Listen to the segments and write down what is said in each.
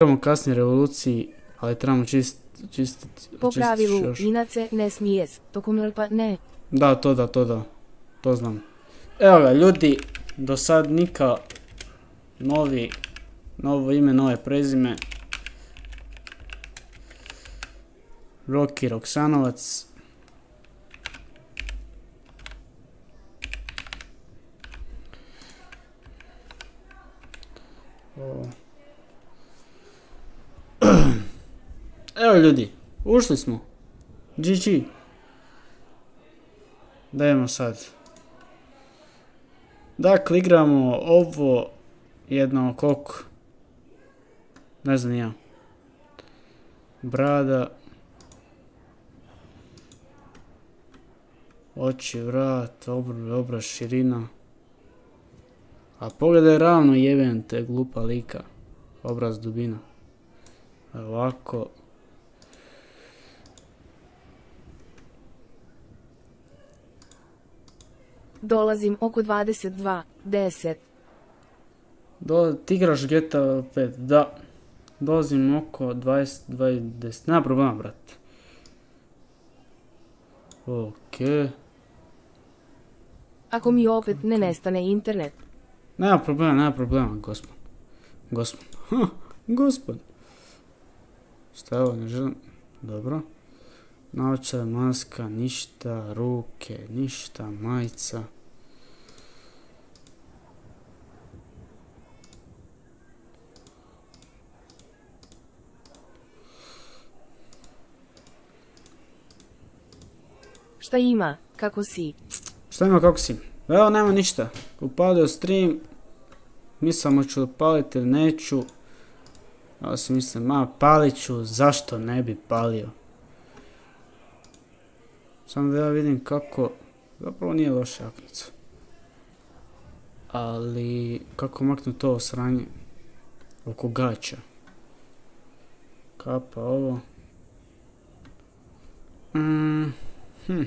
Trebamo kasnije revoluciji, ali trebamo čistiti čistiti Po pravilu, još. inače ne smije s, tokom pa ne. Da, to da, to da. To znam. Evo ga, ljudi, do sad Nika, novi, novo ime, nove prezime. Roki Roksanovac. O. Evo ljudi, ušli smo. GG. Dajemo sad. Dakle, igramo ovo jedno koliko. Ne znam ja. Brada. Oči, vrat, obr, obraz, širina. A pogledaj ravno jebem te glupa lika. Obraz, dubina. Ovako. Dolazim oko 22, 10. Do, ti igraš GTA 5, da. Dolazim oko 20, 20, 10. Nema problema, brate. Okej. Ako mi opet ne nestane internet. Nema problema, nema problema, gospod. Gospod. Ha, gospod. Šta je ovo, ne želim... Dobro. Naočar, maska, ništa, ruke, ništa, majica. Šta ima, kako si? Šta ima, kako si? Evo, nema ništa. Upalio stream. Mislim, ću upaliti ili neću. Ja si mislim, ma, palit ću, zašto ne bi palio? Samo da ja vidim kako... Zapravo nije loša jaknica. Ali, kako maknu to sranje oko gaća? Kapa ovo. Mm, hm.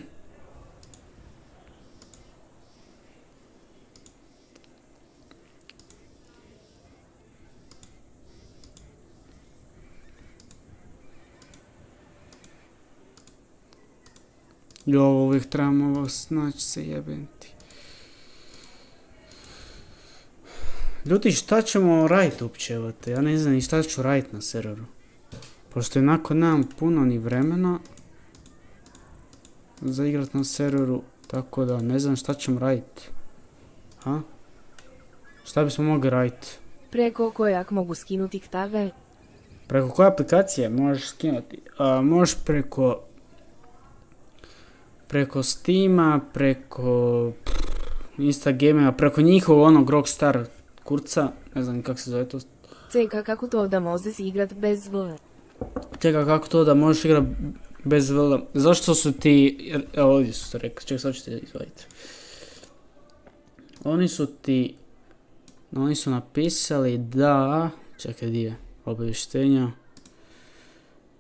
Jo, uvijek trebamo ovo snaći se jebem ti. Ljudi, šta ćemo radit uopće, te? Ja ne znam ni šta ću radit na serveru. Pošto jednako nemam puno ni vremena za igrat na serveru, tako da ne znam šta ćemo radit. Ha? Šta bismo mogli radit? Preko kojak mogu skinuti ktave? Preko koje aplikacije možeš skinuti? A, možeš preko preko Steama, preko Instagrama, preko njihovog onog Rockstar kurca, ne znam kako se zove to. Ceka, kako to da možeš igrat bez V? Čekaj, kako to da možeš igrat bez V? Zašto su ti, evo ovdje su to rekli, čekaj sad ću ti izvaditi. Oni su ti, oni su napisali da, čekaj di je, obavještenja.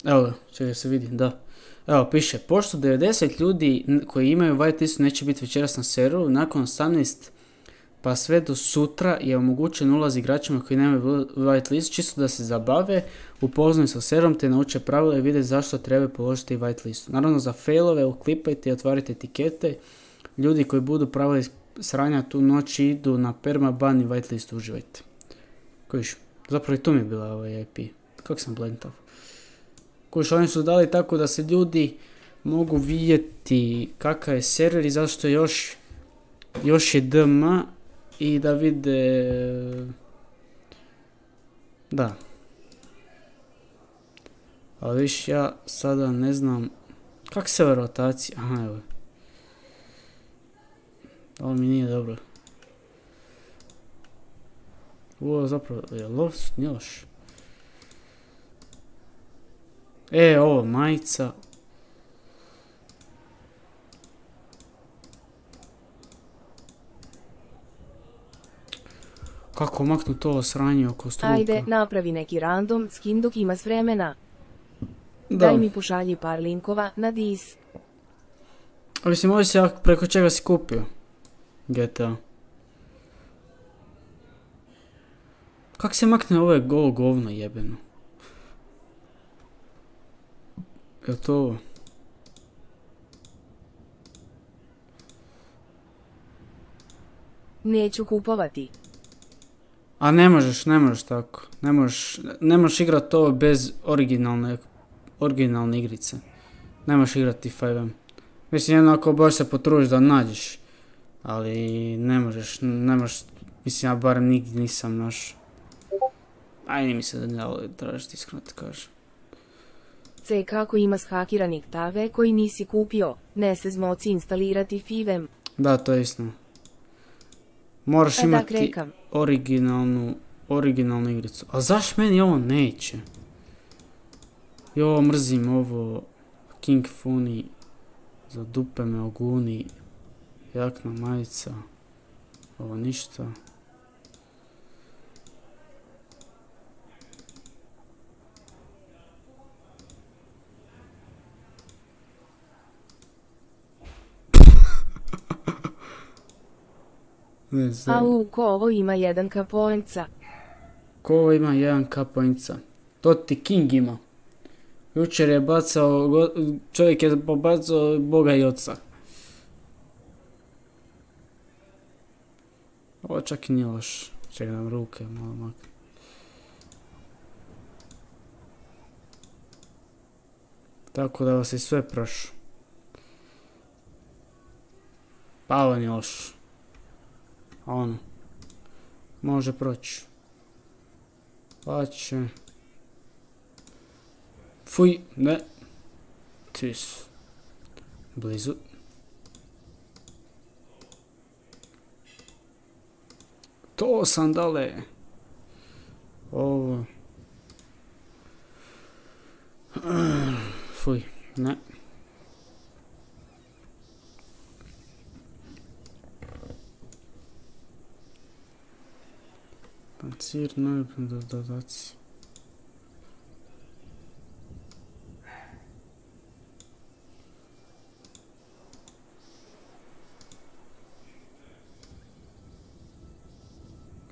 Evo ga, čekaj se vidi, da. Evo, piše, pošto 90 ljudi koji imaju whitelist neće biti večeras na serveru, nakon 18 pa sve do sutra je omogućen ulaz igračima koji nemaju whitelist, čisto da se zabave, upoznaju sa serverom te nauče pravila i vide zašto treba položiti whitelist. Naravno za failove uklipajte i otvarite etikete. Ljudi koji budu pravili sranja tu noć idu na permaban i whitelist uživajte. Kojiš, zapravo i tu mi je bila ovaj IP. Kako sam blentav? Kojiš, oni su dali tako da se ljudi mogu vidjeti kakav je server i zašto još, još je DM i da vide... Da. Ali viš ja sada ne znam... Kak se ova rotacija? Aha, evo. Ovo mi nije dobro. Ovo zapravo je loš, nije loš. E, ovo, majica. Kako maknu to sranje oko struka? Ajde, napravi neki random skin dok ima s vremena. Da. Daj mi pošalji par linkova na dis. A mislim, ovo se ja preko čega si kupio? GTA. Kak se makne ovo govno jebeno? Je to ovo? Neću kupovati. A ne možeš, ne možeš tako. Ne možeš, ne možeš igrat ovo bez originalne, originalne igrice. Ne možeš igrati 5M. Mislim, jednako baš se potružiš da nađeš. Ali ne možeš, ne možeš, mislim ja barem nigdje nisam naš. Ajde mi se da ne tražiti iskreno ti kažem. C kako ima shakiranih tave koji nisi kupio, ne se zmoci instalirati fivem. Da, to je istina. Moraš E imati originalnu, originalnu igricu. A zaš meni ovo neće? Jo, mrzim ovo. King Funi. Za dupe me oguni. Jakna majica. Ovo ništa. Ne znam. Au, ko ovo ima jedan kapoenca. Ko ovo ima jedan kapoinca? To ti King ima. Jučer je bacao, čovjek je pobacao Boga i Oca. Ovo čak i nije loš. Čekaj nam ruke malo makne. Tako da vas je sve prošlo. Pa ovo nije loš. A ono. Može proći. Pa će... Fuj, ne. Tis. Blizu. To sandale. Ovo. Fuj, ne. Pancir, novi dodaci.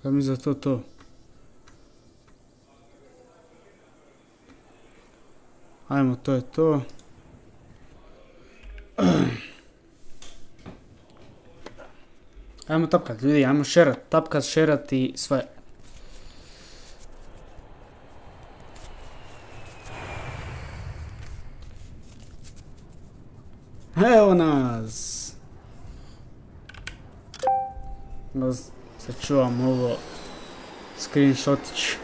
Ja mi za to to. Ajmo, to je to. Ajmo tapkat, ljudi, ajmo šerat, tapkat, šerat i sve. Evo nas! Da sačuvam ovo screenshotić.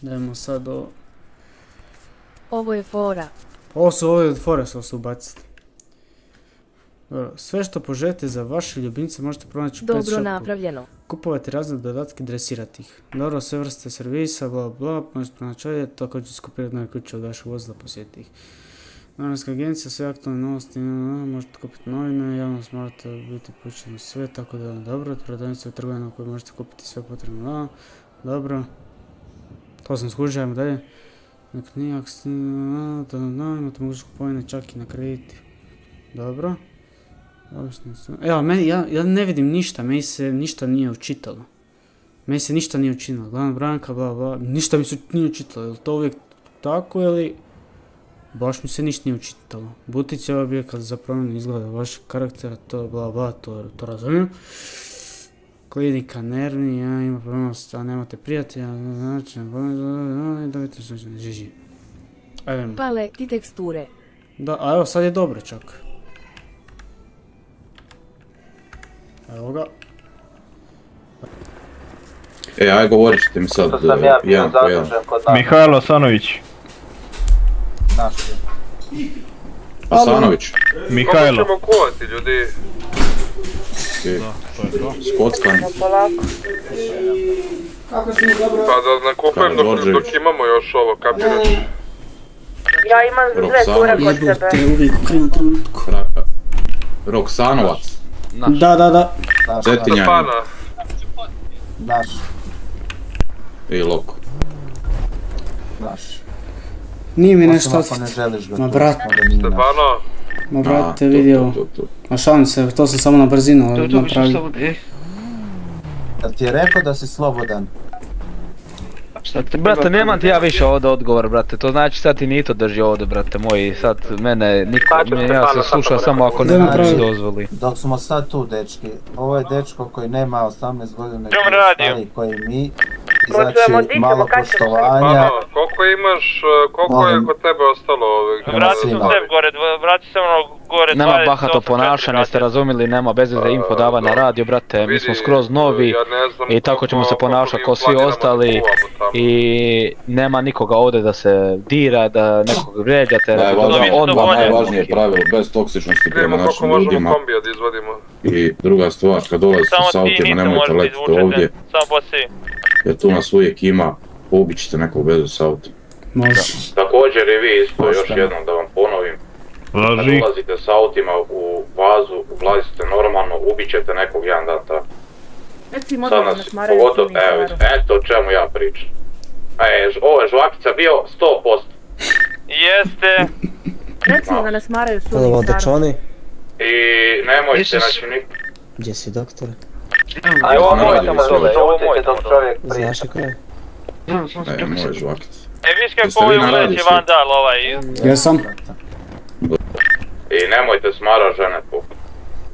Dajmo sad ovo. Ovo je fora. Ovo su ove od Foresta su ubaciti. Dobro, sve što poželite za vaše ljubimce možete pronaći u pet Dobro shopu. napravljeno. Kupovati razne dodatke, dresirati ih. Dobro, sve vrste servisa, bla bla, možete pronaći ovdje, također skopirati nove kuće od vašeg vozila, posjetiti ih. Novinska agencija, sve aktualne novosti, možete kupiti novine, javnost morate biti pućeni sve, tako da dobro, prodavnice u trgovina u kojoj možete kupiti sve potrebno, da, dobro. To sam skužio, ajmo dalje. Nek nije, ako ste, a, da, da, da, imate mogućnost kupovine čak i na krediti. Dobro. Evo, meni, ja, ja ne vidim ništa, meni se ništa nije učitalo. Meni se ništa nije učinilo. Glavna branka, bla bla, ništa mi se nije učitalo. Je li to uvijek tako ili... Baš mi se ništa nije učitalo. Butice je objekat za promjenu izgleda vašeg karaktera, to bla bla, to, to razumijem. Klinika nervni, ja ima problema, a nemate prijatelja, znači, dobite slučajno, žiži. Ajde, Paleti teksture. da, a evo sad je dobro čak. Evo ga. E, aj govorit ćete mi sad Što sam ja e, bio jedan po jedan. Mihajlo Sanović. Naš. Asanović, Mihajlo. Kako ćemo kuvati ljudi? ti, skockanje. Pa da nakupujem dok, imamo još ovo, kapiraš? Ja imam dve Roxana. ture kod sebe. Jebote, Roksanovac, Da, da, da. Naš, Cetinjanin Stefana, naš, i Loko. naš. Nije mi Osim nešto ako ne želiš ga Ma, tu, brat. onda nije naš. Stefano, Ma brate, to, vidi to, ovo. to, to. Ma šalim se, to sam samo na brzinu napravio. ej. Jel ti je rekao da si slobodan? Šta te Brate, nemam ti ja više ovdje odgovor, brate, to znači sad ti Nito drži ovdje, brate moj, sad mene, niko, me, ja se slušam samo ako ne mi dozvoli. Dok smo sad tu, dečki, ovo je dečko koji nema 18 godina je koji mi. Možemo Znači, malo kad ćemo poštovanja. Koliko imaš, e, koliko je kod tebe ostalo ovih? Vrati se tebi gore, vrati se ono gore Nema 28 bahato ponašanje, ste razumili, nema bez veze info dava na radio, brate, mi smo skroz novi i tako ćemo se ponašati kao svi ostali i nema nikoga ovdje da se dira, da nekog Dobiti odmah. najvažnije pravilo, bez toksičnosti prema našim ljudima. I druga stvar, kad dolazite s ti autima, nemojte letiti ovdje, samo posi. jer tu nas uvijek ima, pobit ćete nekog bez s autom. Može. Također i vi isto, još jednom da vam ponovim, kad ulazite s autima u bazu, ulazite normalno, ubit ćete nekog jedan dan tako. Recimo Sad da nas, pogotovo, evo, eto o čemu ja pričam. E, ovo je žvakica bio 100%. Jeste. Recimo da nas maraju staro. dečani. I nemojte, znači, nik... Gdje si, doktore? Aj, ovo moj tamo dole, ovo moj tamo dole. Iz naše kraje? Ne, moje žvakice. E, viš kako je radiju uleći vandal ovaj. Jesam. I nemojte smara žene po,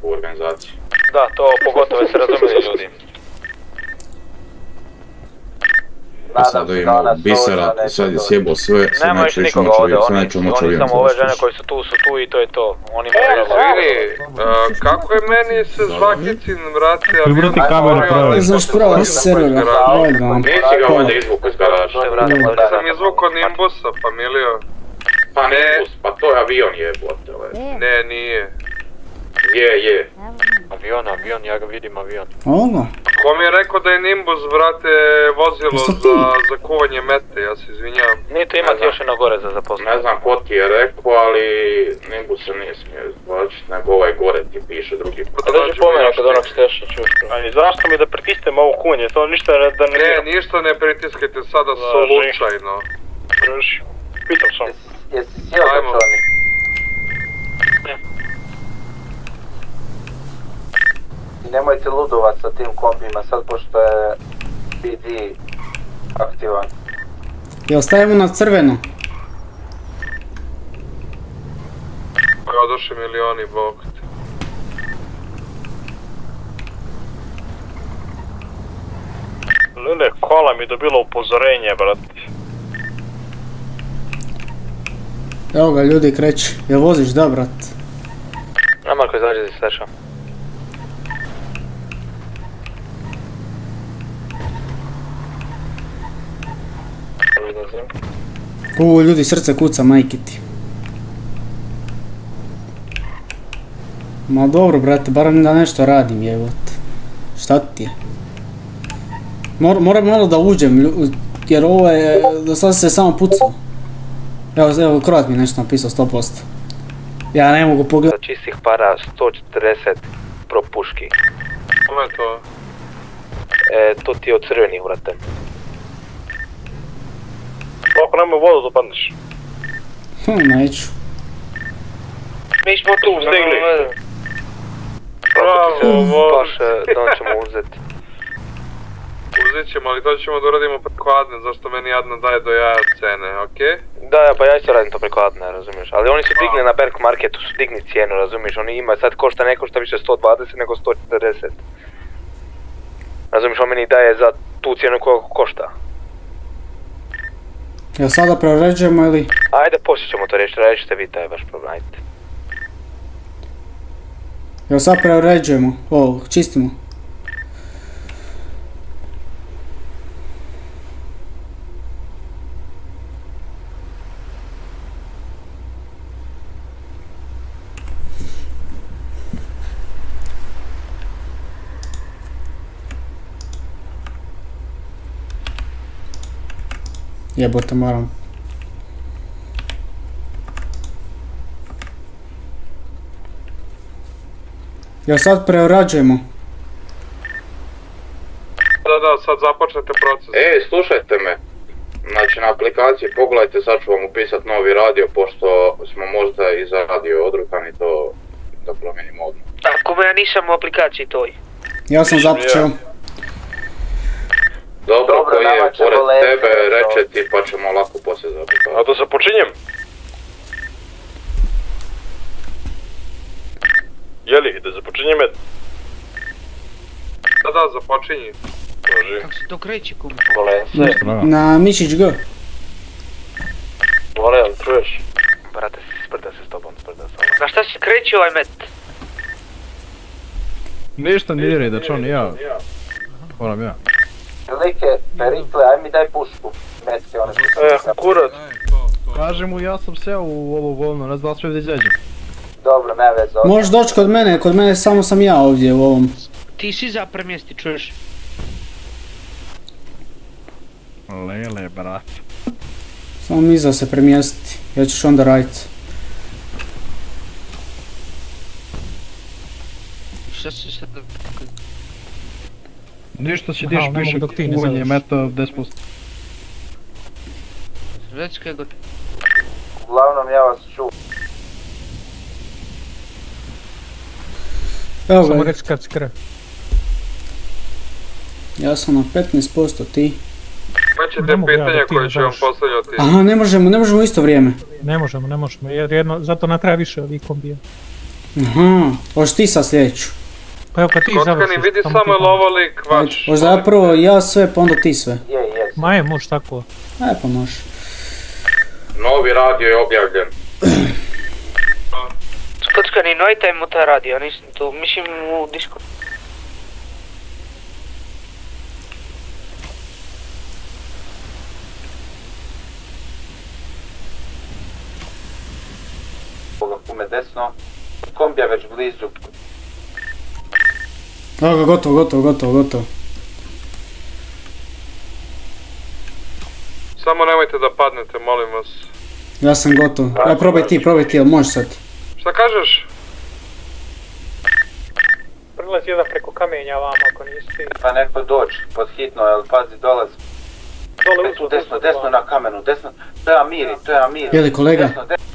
u organizaciji. Da, to pogotovo se razumili ljudi. A sad da imamo bisera, sad je sjebo sve, sad neću više moći avion, sad oni, neću moći oni avion samo ove žene koji su tu su tu i to je to. Oni E, moraju Izvini, e, kako je meni se žvakicin vratio avion? Ne znaš pravo, s servera. Ajde. Nisi ga ovdje izvuku iz garaža. Sam izvukao Nimbusa, familijo. Pa ne, pa to je avion jebote, ovaj. Ne, nije. Je, je. Avion, avion, ja ga vidim avion. Ovo? Ko mi je rekao da je Nimbus, brate, vozilo to za, za kuvanje mete, ja se izvinjavam. Nito imate još jedno gore za zaposliti. Ne znam ko ti je rekao, ali Nimbus se nije smio izvlačiti, nego ovaj gore ti piše drugi. Pa da dođemo još neki. šteša čuš. Ali zašto mi da pritisnem ovo kunje, to ništa da ne Ne, ništa ne pritiskajte sada slučajno. Pitao sam. Jesi sjeo Ajmo. Nemojte ludovat sa tim kombima sad pošto je BD aktivan. Jel stavimo na crveno? Evo došli milioni, te. Lele, kola mi dobilo upozorenje, brate. Evo ga ljudi kreće. Jel voziš? Da brat. Na Marko izađe iz steša. U ljudi srce kuca majke ti. Ma dobro brate, barem da nešto radim jebote. Šta ti je? Mor, moram malo da uđem, jer ovo je, do sada se samo pucao. Evo, evo, Kroat mi je nešto napisao 100%. Ja ne mogu pogledati. Za čistih para 140 propuški. Kome je to? E, to ti je od crvenih, brate. Ako nemoj vodu da padneš. Hm, neću. Mi smo tu stigli. Bravo, Paše, da ćemo uzeti. Uzet ćemo, ali to ćemo da uradimo preko Adne, zašto meni Adna daje do jaja cene, okej? Da, ja, pa ja isto radim to preko Adne, razumiješ. Ali oni su digli na Berk Marketu, su digni cijenu, razumiješ. Oni ima, sad košta ne košta više 120 nego 140. Razumiješ, on meni daje za tu cijenu koliko košta. Jel sada preuređujemo ili? Ajde, poslije ćemo to riješiti, riješite vi taj vaš problem, ajde. Jel sad preuređujemo? O, čistimo. Jebote moram. Jel sad preuređujemo? Da, da, sad započnete proces. Ej, slušajte me. Znači na aplikaciji pogledajte, sad ću vam upisat novi radio, pošto smo možda i za radio odrukani to da promijenimo odmah. Ako ja nisam u aplikaciji toj. Ja sam započeo. Dobro, Dobro, ko je pored tebe, reče ti pa ćemo lako poslije zapitati. A da započinjem? Jeli, da započinjem et? Da, da, započinji. Može. Kako se to kreće kum? Valencija. Na Mišić G. Vole, jel čuješ? Brate, sprda se s tobom, sprda se s Na šta se kreće ovaj met? Ništa nije red, da čo ni ja. Moram ja. Like, Perikle, aj mi daj pušku. Metke, one što E, sam kurac. Kažem mu, ja sam seo u ovo volno, ne znam sve gdje izađem. Dobro, ne veze. Možeš doći kod mene, kod mene samo sam ja ovdje u ovom. Ti si za premjesti, čuješ? Lele, brat. Samo mi iza se premjestiti, ja ćeš onda raditi. Šta se sad... Ništa će Aha, diš piše ti ne kuvanje završiš. meta 10%. Već kako... Uglavnom, ja vas ču. Evo Samo ga, reći kad skre. ja sam na 15%, ti. Pa mogu ja pitanje koje ću vam postavljati. Aha, ne možemo, ne možemo u isto vrijeme. Ne možemo, ne možemo, jer jedno, zato treba više ovih kombija. Aha, hoćeš ti sad sljedeću. Pa evo kad ti Kockani, završiš, vidi samo samo ti je li pomoć. ovo lik vaš. Hoćeš da ja prvo ja sve, pa onda ti sve. Je, je. Ma je, može tako. Aj pa može. Novi radio je objavljen. Skockani, nojtaj mu taj radio, nisam tu, mislim u disku. Boga kume desno. Kombija već blizu. Evo ga, gotovo, gotovo, gotovo, gotovo. Samo nemojte da padnete, molim vas. Ja sam gotov. Aj probaj ti, probaj ti, jel možeš sad? Šta kažeš? Prilazi jedan preko kamenja vama ako nisi. Pa neko doći pod hitno, jel pazi dolazi. Dole Desno, desno, desno na kamenu, desno. To je Amiri, to je Amiri. Je li kolega? Desno, desno.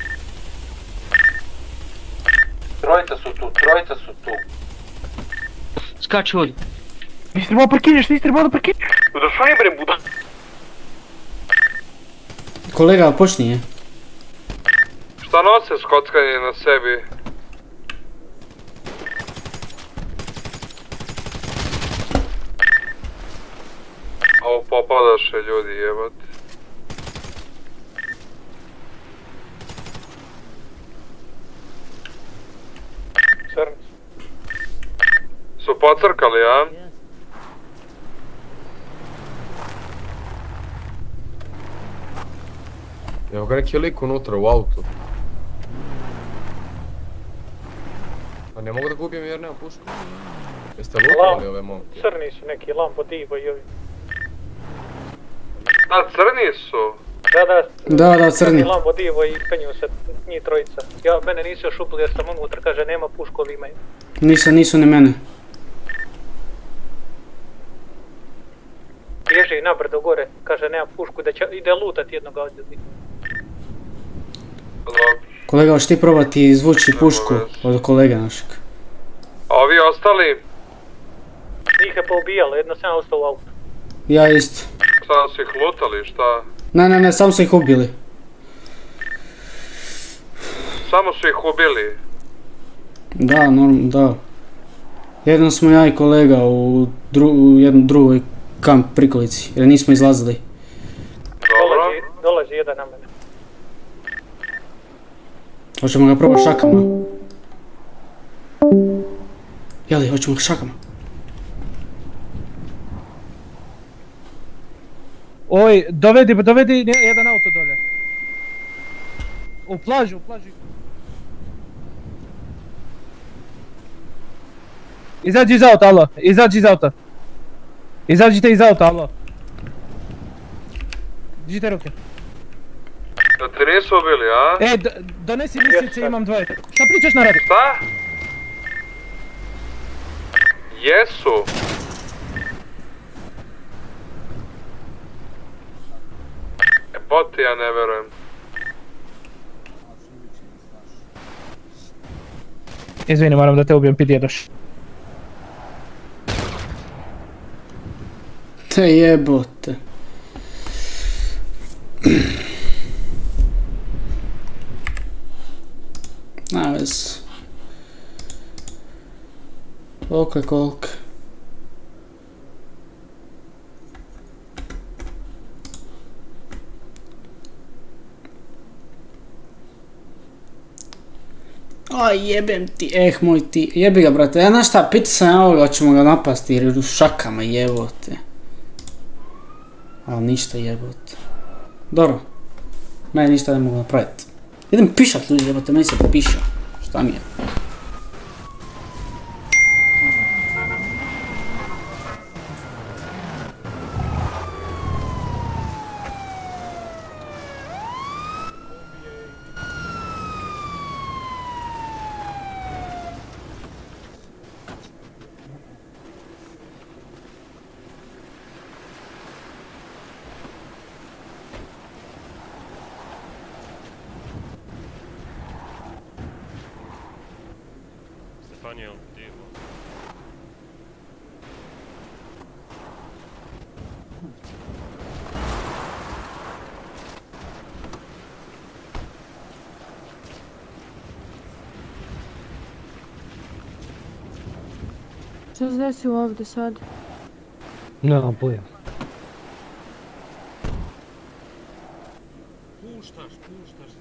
Trojica su tu, trojica su tu. Skači ovdje. Nisi trebao prekinješ, nisi trebao da prekinješ. Da što nije bre buda? Kolega, počni je. Šta nose skockani na sebi? Ovo popadaše ljudi jebat. Crnic. Su pocrkali, a? Evo ga neki lik unutra u autu. Pa ne mogu da gubijem jer nemam pušku. Jeste lutali ove momke? Crni su neki, Lambo Divo i ovi. A, crni su. Da, da. Da, da, crni. Lambo Divo i penju se njih trojica. Ja, mene nisu još upili jer sam unutra, kaže nema pušku, ovi imaju. Nisu, nisu ni mene. Bježi nabrdo gore, kaže nema pušku, da će, ide lutat jednoga od ljudi. Dobro. Kolega, hoćeš ti probati izvući pušku od kolege našeg? A ovi ostali, Njih je poubijalo, jedno sam ja ostao u autu. Ja isto. sada su ih lutali, šta? Ne, ne, ne, samo su ih ubili. Samo su ih ubili. Da, norm, da. Jednom smo ja i kolega u, dru, u jednoj drugoj kamp prikolici, jer nismo izlazili. Dobro. Dolazi, dolazi jedan na mene. Hoćemo ga probati šakama. Jeli, hoćemo ga šakama. Oj, dovedi, dovedi jedan auto dolje. U plažu, u plažu. Izađi iz auta, alo, izađi iz auta. Izađite iz auta, alo. Dižite ruke. Da te nisu ubili, a? E, d- donesi lisice, imam dvoje. Šta pričaš na radi? Šta? Jesu. boti, ja ne verujem. Izvini, moram da te ubijem, Te jebote. Na vez. Koliko je koliko. Aj jebem ti, eh moj ti, jebi ga brate, ja znaš šta, pita sam ja ovoga, hoćemo ga napasti jer je u šakama jebote. Ali ništa jebote. Dobro. Meni ništa ne mogu napraviti. Idem pišat ljudi jebote, meni se piša. Šta mi je? Stefanio, divo. Se desilo ovdje sad? Nemam pojma. Puštaš, puštaš.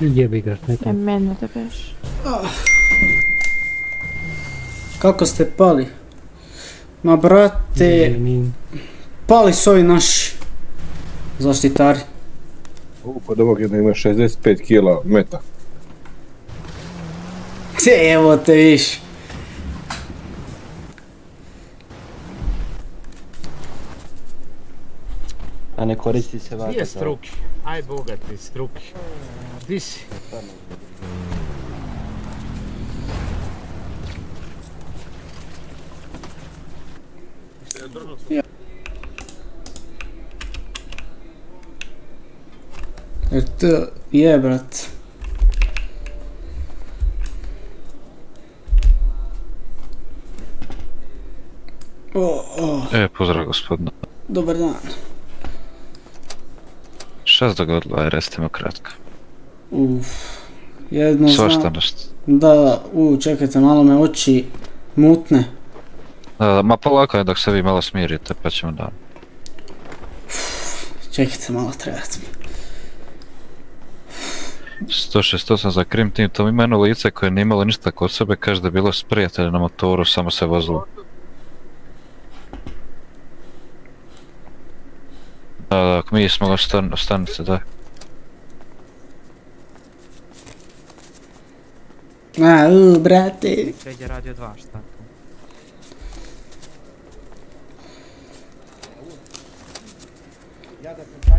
Jebi ga, neko. E, mene te peš. Kako ste pali? Ma brate, pali su ovi naši zaštitari. U, kod ovog jedna ima 65 kila meta. Te evo te viš. A ne koristi se vata. Nije struki, aj boga ti struki. Di si? Jer to je brat. E, pozdrav gospodine. dobar dan. Šta se dogodilo, aj recite mi kratko. Uf, jedno Svašta znam- nešto. Da, da, u, čekajte, malo me oči mutne. Da, da, ma polako je dok se vi malo smirite, pa ćemo da. Čekajte, malo trebate mi. 168 za Krim Team, to ima jedno lice koje nije imalo ništa kod sebe, kaže da je bilo s na motoru, samo se vozilo. Da, da, mi smo ga stan, stanice, da. A, u, brate. Sređe radio 2, šta?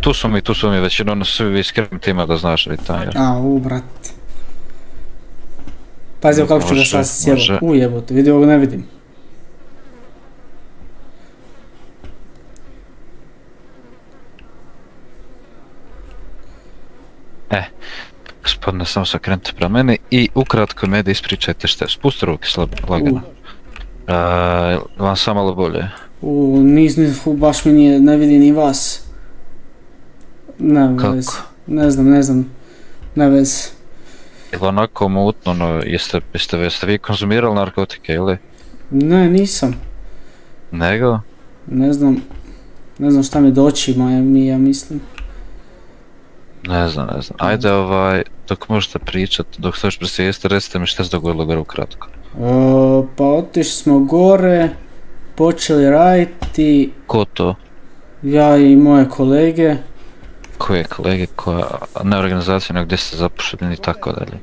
Tu su mi, tu su mi, većina ono svi iz Krim Teama da znaš, Ritanjer. A, u, brate. Pazi evo kako ću ga Može, sad sjelo. U, jebote, vidio ga ne vidim. E, gospodine, samo se okrenite prema meni i ukratko me da ispričajte što je. Spusti ruke slabo, lagano. E, vam samo malo bolje. U, niz, niz, baš mi nije, ne vidi ni vas. Ne Kako? vez. Ne znam, ne znam. Ne vez. Ili onako mutno, no, jeste, jeste, jeste vi konzumirali narkotike ili? Ne, nisam. Nego? Ne znam. Ne znam šta mi do očima je mi, ja mislim. Ne znam, ne znam. Ajde ovaj, dok možete pričat, dok se još presvijeste, recite mi što se dogodilo gore ukratko. E, pa otišli smo gore, počeli raditi, Ko to? ja i moje kolege. Koje kolege, koja, ne organizacija, nego gdje ste zapošljeni i tako dalje.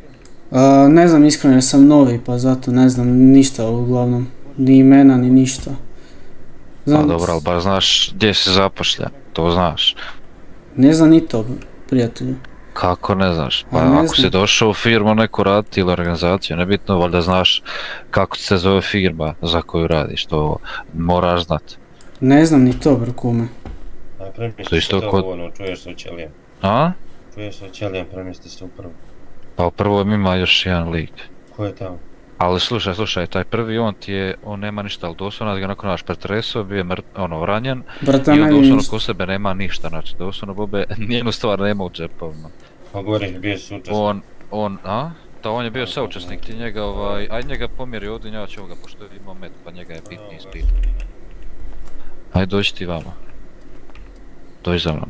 Ne znam iskreno jer sam novi pa zato ne znam ništa uglavnom. Ni imena ni ništa. Pa dobro, ali bar znaš gdje si zapošljen, to znaš. Ne znam ni to, prijatelju. Kako ne znaš? Pa A ne ako si došao u firmu neku raditi ili organizaciju, nebitno, valjda znaš kako se zove firma za koju radiš, to moraš znat. Ne znam ni to, bro, kume. To isto kod- Čuješ se u ćelijem. A? Čuješ se u ćelijem, premjesti se upravo. Pa u prvom ima još jedan lik. Ko je tamo? Ali slušaj, slušaj, taj prvi on ti je, on nema ništa, ali doslovno ga nakon naš pretresao, bio je mrt, ono, ranjen. Brate, I on doslovno ko sebe nema ništa, znači doslovno Bobe nijednu stvar nema u džepovima. Pa govoriš bio si učesnik. On, on, a? Da, on je bio saučesnik, ti njega ovaj, aj njega pomjeri ovdje, ja ću ovoga, pošto je imao met, pa njega je bitniji ispit. Aj dođi ti vamo. Dođi za mnom.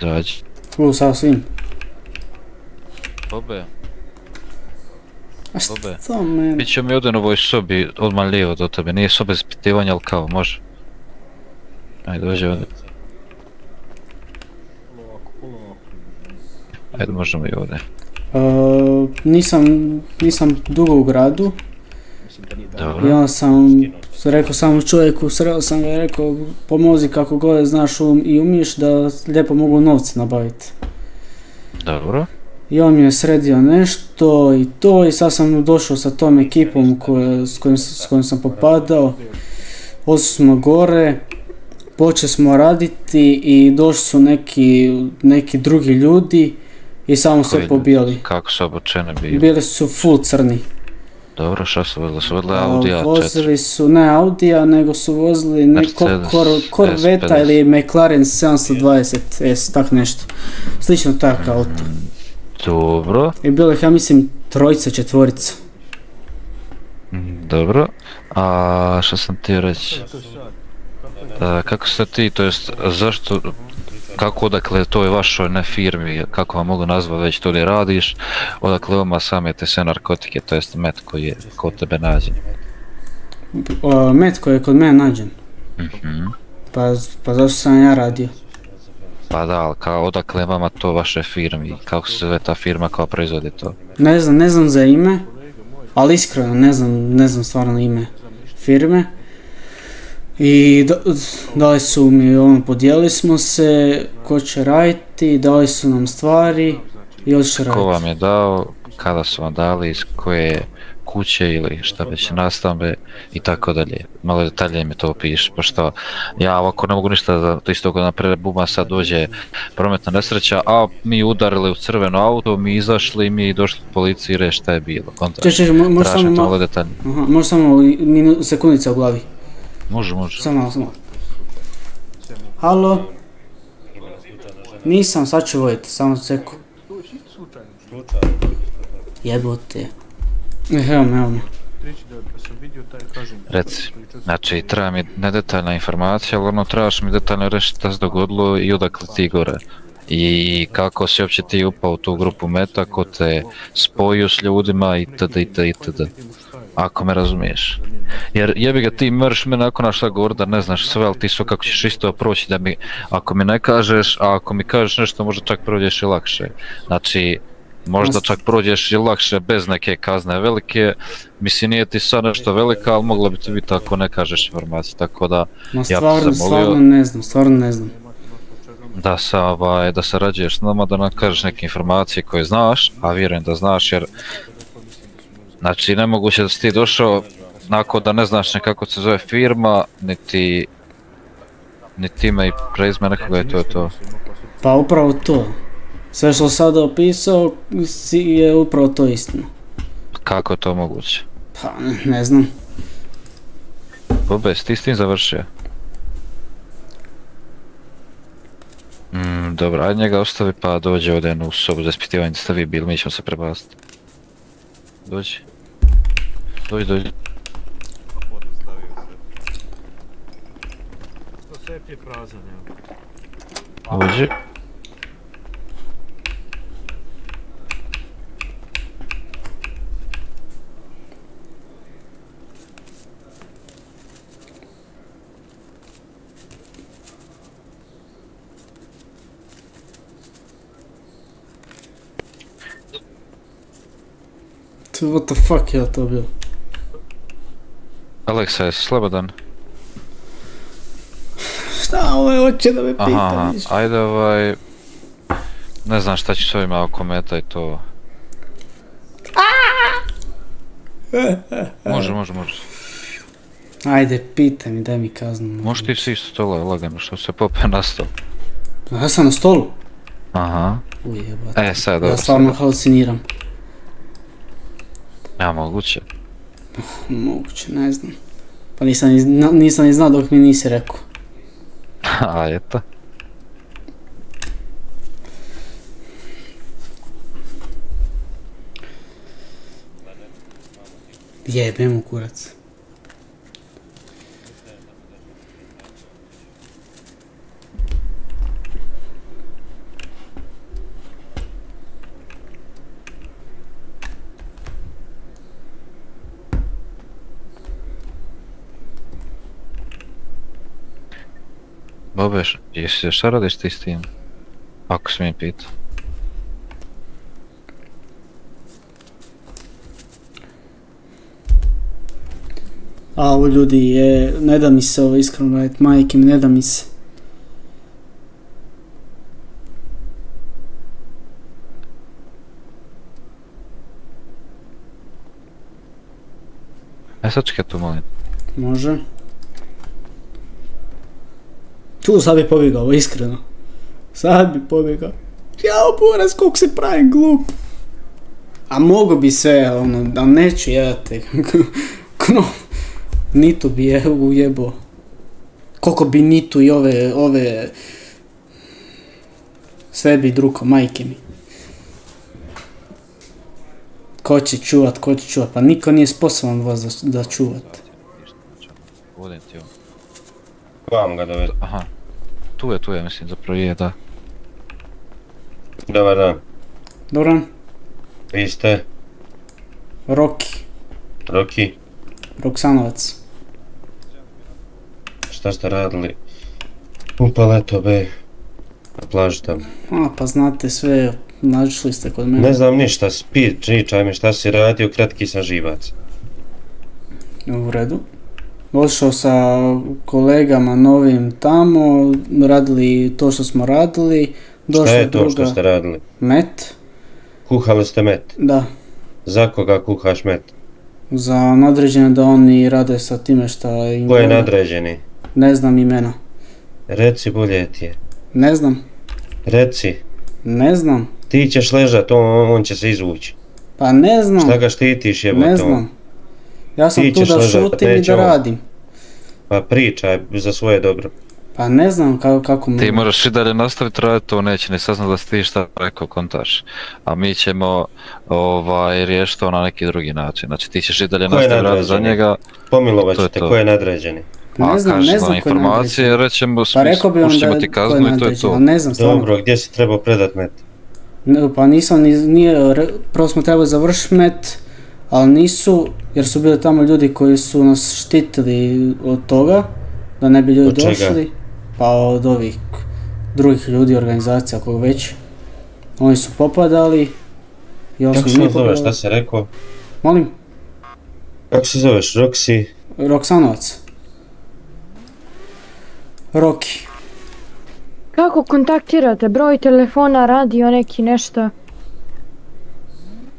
Dođi. U, sa svim. Bobe. A Bobe. što meni? Bit će mi ovdje na ovoj sobi, odmah lijevo do tebe, nije soba ispitivanja, ali kao, može. Ajde, dođi ovdje. Ajde, možemo i ovdje. Uh, nisam, nisam dugo u gradu. Dobro. I onda sam rekao samom čovjeku, sreo sam ga i rekao pomozi kako god znaš um, i umiješ da lijepo mogu novce nabaviti. Dobro. I on mi je sredio nešto i to i sad sam došao sa tom ekipom koje, s, kojim, s kojim sam popadao. Ošli smo gore, počeli smo raditi i došli su neki, neki drugi ljudi i samo sve Koji pobijali. Kako su obučene bili? Bili su full crni. Dobro, šta su vodili? Su vodili A, Audi A4. Vozili su ne Audija, nego su vozili neko Corvetta S50. ili McLaren 720 S, tak nešto. Slično tak auto. Dobro, I bilo ih, ja mislim, trojica, četvorica. mm, dobro. A šta sam ti reći? E, kako ste ti, to jest zašto, kako odakle toj vašoj ne firmi, kako vam mogu nazvati već to gdje radiš, odakle vama same te sve narkotike, to jest met koji je kod tebe nađen. O, met koji je kod mene nađen. Mhm. Pa, pa zašto sam ja radio? Pa da, ali kao odakle vama to vaše firmi, kako se zove ta firma koja proizvodi to? Ne znam, ne znam za ime, ali iskreno ne znam, ne znam stvarno ime firme. I da- dali su mi, ono, podijelili smo se, ko će raditi, dali su nam stvari i Ko raditi. vam je dao, kada su vam dali, iz koje kuće ili šta već nastambe i tako dalje. Malo detalje mi to opiši, pošto ja ovako ne mogu ništa da to isto naprijed buma sad dođe prometna nesreća, a mi udarili u crveno auto, mi izašli, mi došli u policiji i reći šta je bilo. Kontra. Če, če, mo- može Tražim samo malo, detaljnije. aha, može samo sekundica u glavi. Može, može. Samo malo, samo. Halo? Nisam, sad ću voditi, samo seku. Jebote. Eh, Evo me, evo me. Reci, znači treba mi ne detaljna informacija, ali ono trebaš mi detaljno reći šta se dogodilo i odakle ti gore. I kako si uopće ti upao u tu grupu meta, ko te spojio s ljudima itd. itd. itd. Ako me razumiješ. Jer jebi ga ti mrš me nakon na šta govor da ne znaš sve, ali ti su kako ćeš isto proći da mi, ako mi ne kažeš, a ako mi kažeš nešto možda čak prođeš i lakše. Znači, možda čak prođeš i lakše bez neke kazne velike, mislim nije ti sad nešto velika, ali moglo bi ti biti ako ne kažeš informacije, tako da Ma ja stvarno, molio stvarno ne znam, stvarno ne znam. da se ovaj, da sarađuješ s nama, da nam kažeš neke informacije koje znaš, a vjerujem da znaš jer znači nemoguće da si ti došao nakon da ne znaš ni kako se zove firma, niti niti ime i prezime nekoga i to je to. Pa upravo to. Sve što sam sada opisao si- je upravo to istina. Kako je to moguće? Pa ne znam. Bobe, si ti s tim završio? Mm, dobro, ajde njega ostavi pa dođe ovdje u sobu za ispitivanje, stavi bil, mi ćemo se prebaciti. Dođi. Dođi, dođi. Sef je prazan, evo. Dođi. To- What the fuck je to bilo? Aleksa, jesi slobodan? Šta ovaj hoće da me pita Aha, ajde ovaj... Ne znam šta ću s ovima oko meta i to. Može, može, može. Ajde, pitaj mi, daj mi kaznu. Možeš ti si isto stola lagano što se pope na stol. Ja sam na stolu. Aha. Ujebate. E, sad dobro. Ja stvarno haluciniram. Ja, moguće. Moguće, ne znam. Pa nisam ni, zna- nisam ni znao dok mi nisi rekao. A eto. Mu kurac. Bobeš, jesi šta radiš ti s tim? Ako smijem pita. A ovo ljudi je, ne da mi se ovo iskreno radit, majke mi, ne da mi se. E sad čekaj tu molim. Može. Tu sad bi pobjegao, iskreno. Sad bi pobjegao. Jao, poraz, koliko se pravim glup. A mogu bi sve, ono, ali neću jebate. Kno, Nitu bi je ujebo. Koliko bi Nitu i ove, ove... Sve bi druko, majke mi. Ko će čuvat, ko će čuvat, pa niko nije sposoban vas da, da čuvat. Vodim ti ovo. Vam ga dovedi. Aha. Tu je, tu je, mislim, zapravo je, da. Dobar dan. Doran, Vi ste Roki, Roki. Roksanovac. Šta ste radili? U Paleto B. Na plaži tamo. A, pa znate sve, našli ste kod mene. Ne znam ništa, spi, pričaj mi šta si radio, kratki sam živac. U redu. Došao sa kolegama novim tamo, radili to što smo radili. Došla Šta je to druga... što ste radili? Met, Kuhali ste met? da. Za koga kuhaš met? Za nadređene da oni rade sa time šta im... Ko je nadređeni? Ne znam imena. Reci bolje ti je. Ne znam. Reci. Ne znam. Ti ćeš ležat, on, on će se izvući. Pa ne znam. Šta ga štitiš jebote? Ne znam. Ja sam Ti tu da šutim i da radim. Pa pričaj za svoje dobro. Pa ne znam kako, kako Ti mogu. moraš i dalje nastaviti raditi, to neće ni saznat da si ti šta rekao kontaš. A mi ćemo ovaj, riješiti to na neki drugi način. Znači ti ćeš i dalje nastaviti raditi za njega. Pomilovat ćete, ko je nadređeni? Ne A znam, kažeš ne nam znam ko je informacije, nadređeni. rećemo Pa rekao bi vam ti ko kaznu je i to je to. ne znam stvarno. Dobro, gdje si trebao predat met? Ne, pa nisam, ni, nije, prvo smo trebali završiti met, ali nisu, jer su bili tamo ljudi koji su nas štitili od toga, da ne bi ljudi Od čega? došli, pa od ovih drugih ljudi, organizacija, kog već. Oni su popadali, i onda Kako se zove, šta si rekao? Molim, Kako se zoveš, Roxy? Roksanovac. Roki. Kako kontaktirate? Broj telefona, radio neki nešto?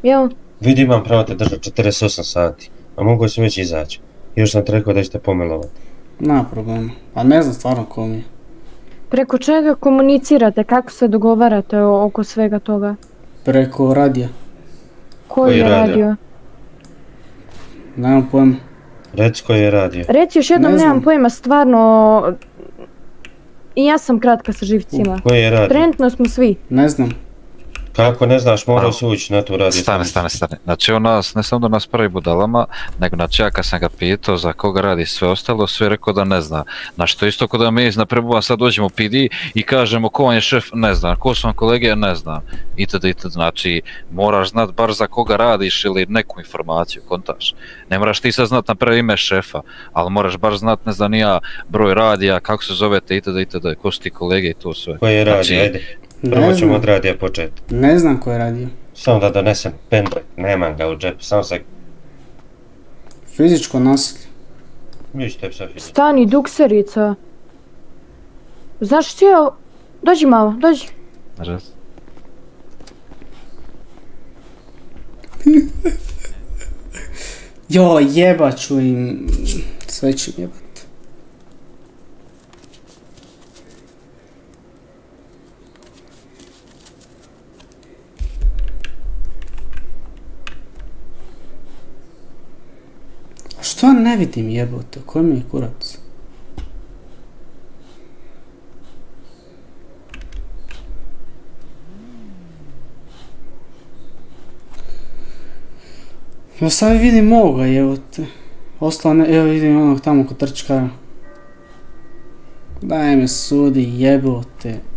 Jel? Vidi imam pravo te držati 48 sati, a mogu sam već izaći. Još sam ti rekao da ćete pomilovati. Nema problema. A ne znam stvarno ko mi je. Preko čega komunicirate? Kako se dogovarate oko svega toga? Preko radija. Koji Koji je radio? radio? Nemam pojma. Reci koji je radio. Reci još jednom, Ne nemam pojma, stvarno... I ja sam kratka sa živcima. Koji je radio? Trenutno smo svi. Ne znam. Kako ne znaš, morao si ući na tu radio. Stane, stane, stane. Znači on nas, ne samo da nas pravi budalama, nego znači ja kad sam ga pitao za koga radi sve ostalo, sve je rekao da ne zna. Na što isto kod da mi na prebuva sad dođemo u PD i kažemo ko vam je šef, ne znam, ko su vam kolege, ne znam. Itd. itd. Znači moraš znat bar za koga radiš ili neku informaciju, kontaš. Ne moraš ti sad znat na prvo ime šefa, ali moraš bar znat, ne znam, ni ja, broj radija, kako se zovete, itd. itd. Ko su ti kolege i to sve. Koji je radio, Znači, ajde. Ne Prvo ćemo znam. od radija početi. Ne znam ko je radio. Samo da donesem pendrive, nemam ga u džepu, samo se... Fizičko nasilje. Vidiš tebi sad fizički. Stani, dukserica. Znaš sjeo? Dođi malo, dođi. Raz. Jo, jebat ću im, sve ću jebat. Ja ne vidim jebote, koji mi je kurac? Ja sad vidim ovoga jebote. Ostalo ne, evo vidim onog tamo kod trčkara. Daj me sudi jebote.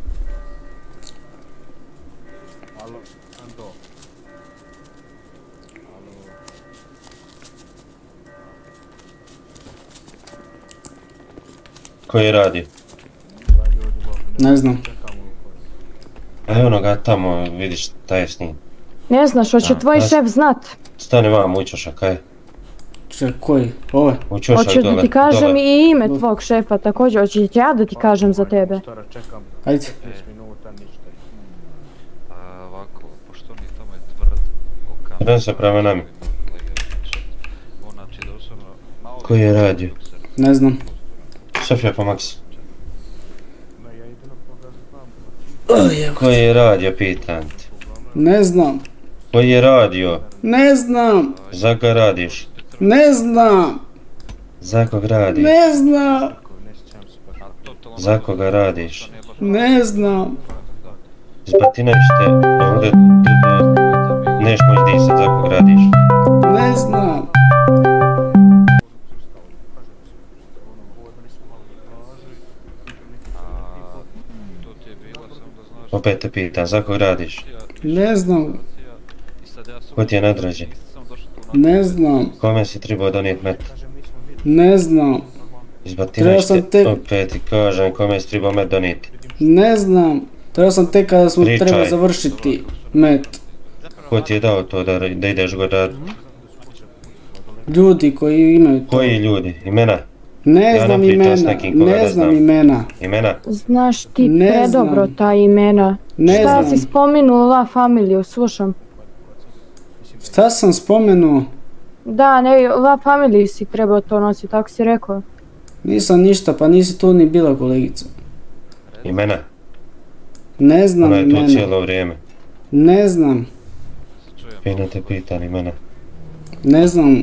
Koji radi? Ne znam. Evo onoga tamo, vidiš šta je s njim. Ne znaš, hoće tvoj šef znat. Stani vam, ućoša, kaj? Čekaj, koji? Ovaj? Ućoša Hoće da dole, ti kažem dole. i ime tvog šefa također, hoće ja da ti kažem za tebe. Ajde. A, je je. Kreni se prema nami. Koji je radio? Ne znam. Sofija, pomak se. O, jebote. Koji je radio, pitan te. Ne znam. Koji je radio? Ne znam. Za koga radiš? Ne znam. Za kog radiš? Ne znam. Za koga radiš? Ne znam. Zbatina ište, ovdje neš moći disat za kog radiš. Ne znam. Opet te pitan, za kog radiš? Ne znam. Ko ti je nadrađen? Ne znam. Kome si trebao donijet met? Ne znam. Izbatina Trebao sam te- opet ti kažem kome si trebao met donijeti. Ne znam. Trebao sam tek kada smo Pričaj. trebali završiti met. Ko ti je dao to da, da ideš god raditi? Ljudi koji imaju to. Koji ljudi? Imena? Ne znam imena. Ne znam znam. imena. Imena? Znaš ti Ne predobro znam. ta imena. Ne Šta znam. si spomenuo La Familiju, slušam. Šta sam spomenuo? Da, ne, La Familiju si trebao to nositi, tako si rekao. Nisam ništa, pa nisi tu ni bila kolegica. Imena? Ne znam Ona je tu imena. cijelo vrijeme. Ne znam. Fino te pitan imena. Ne znam.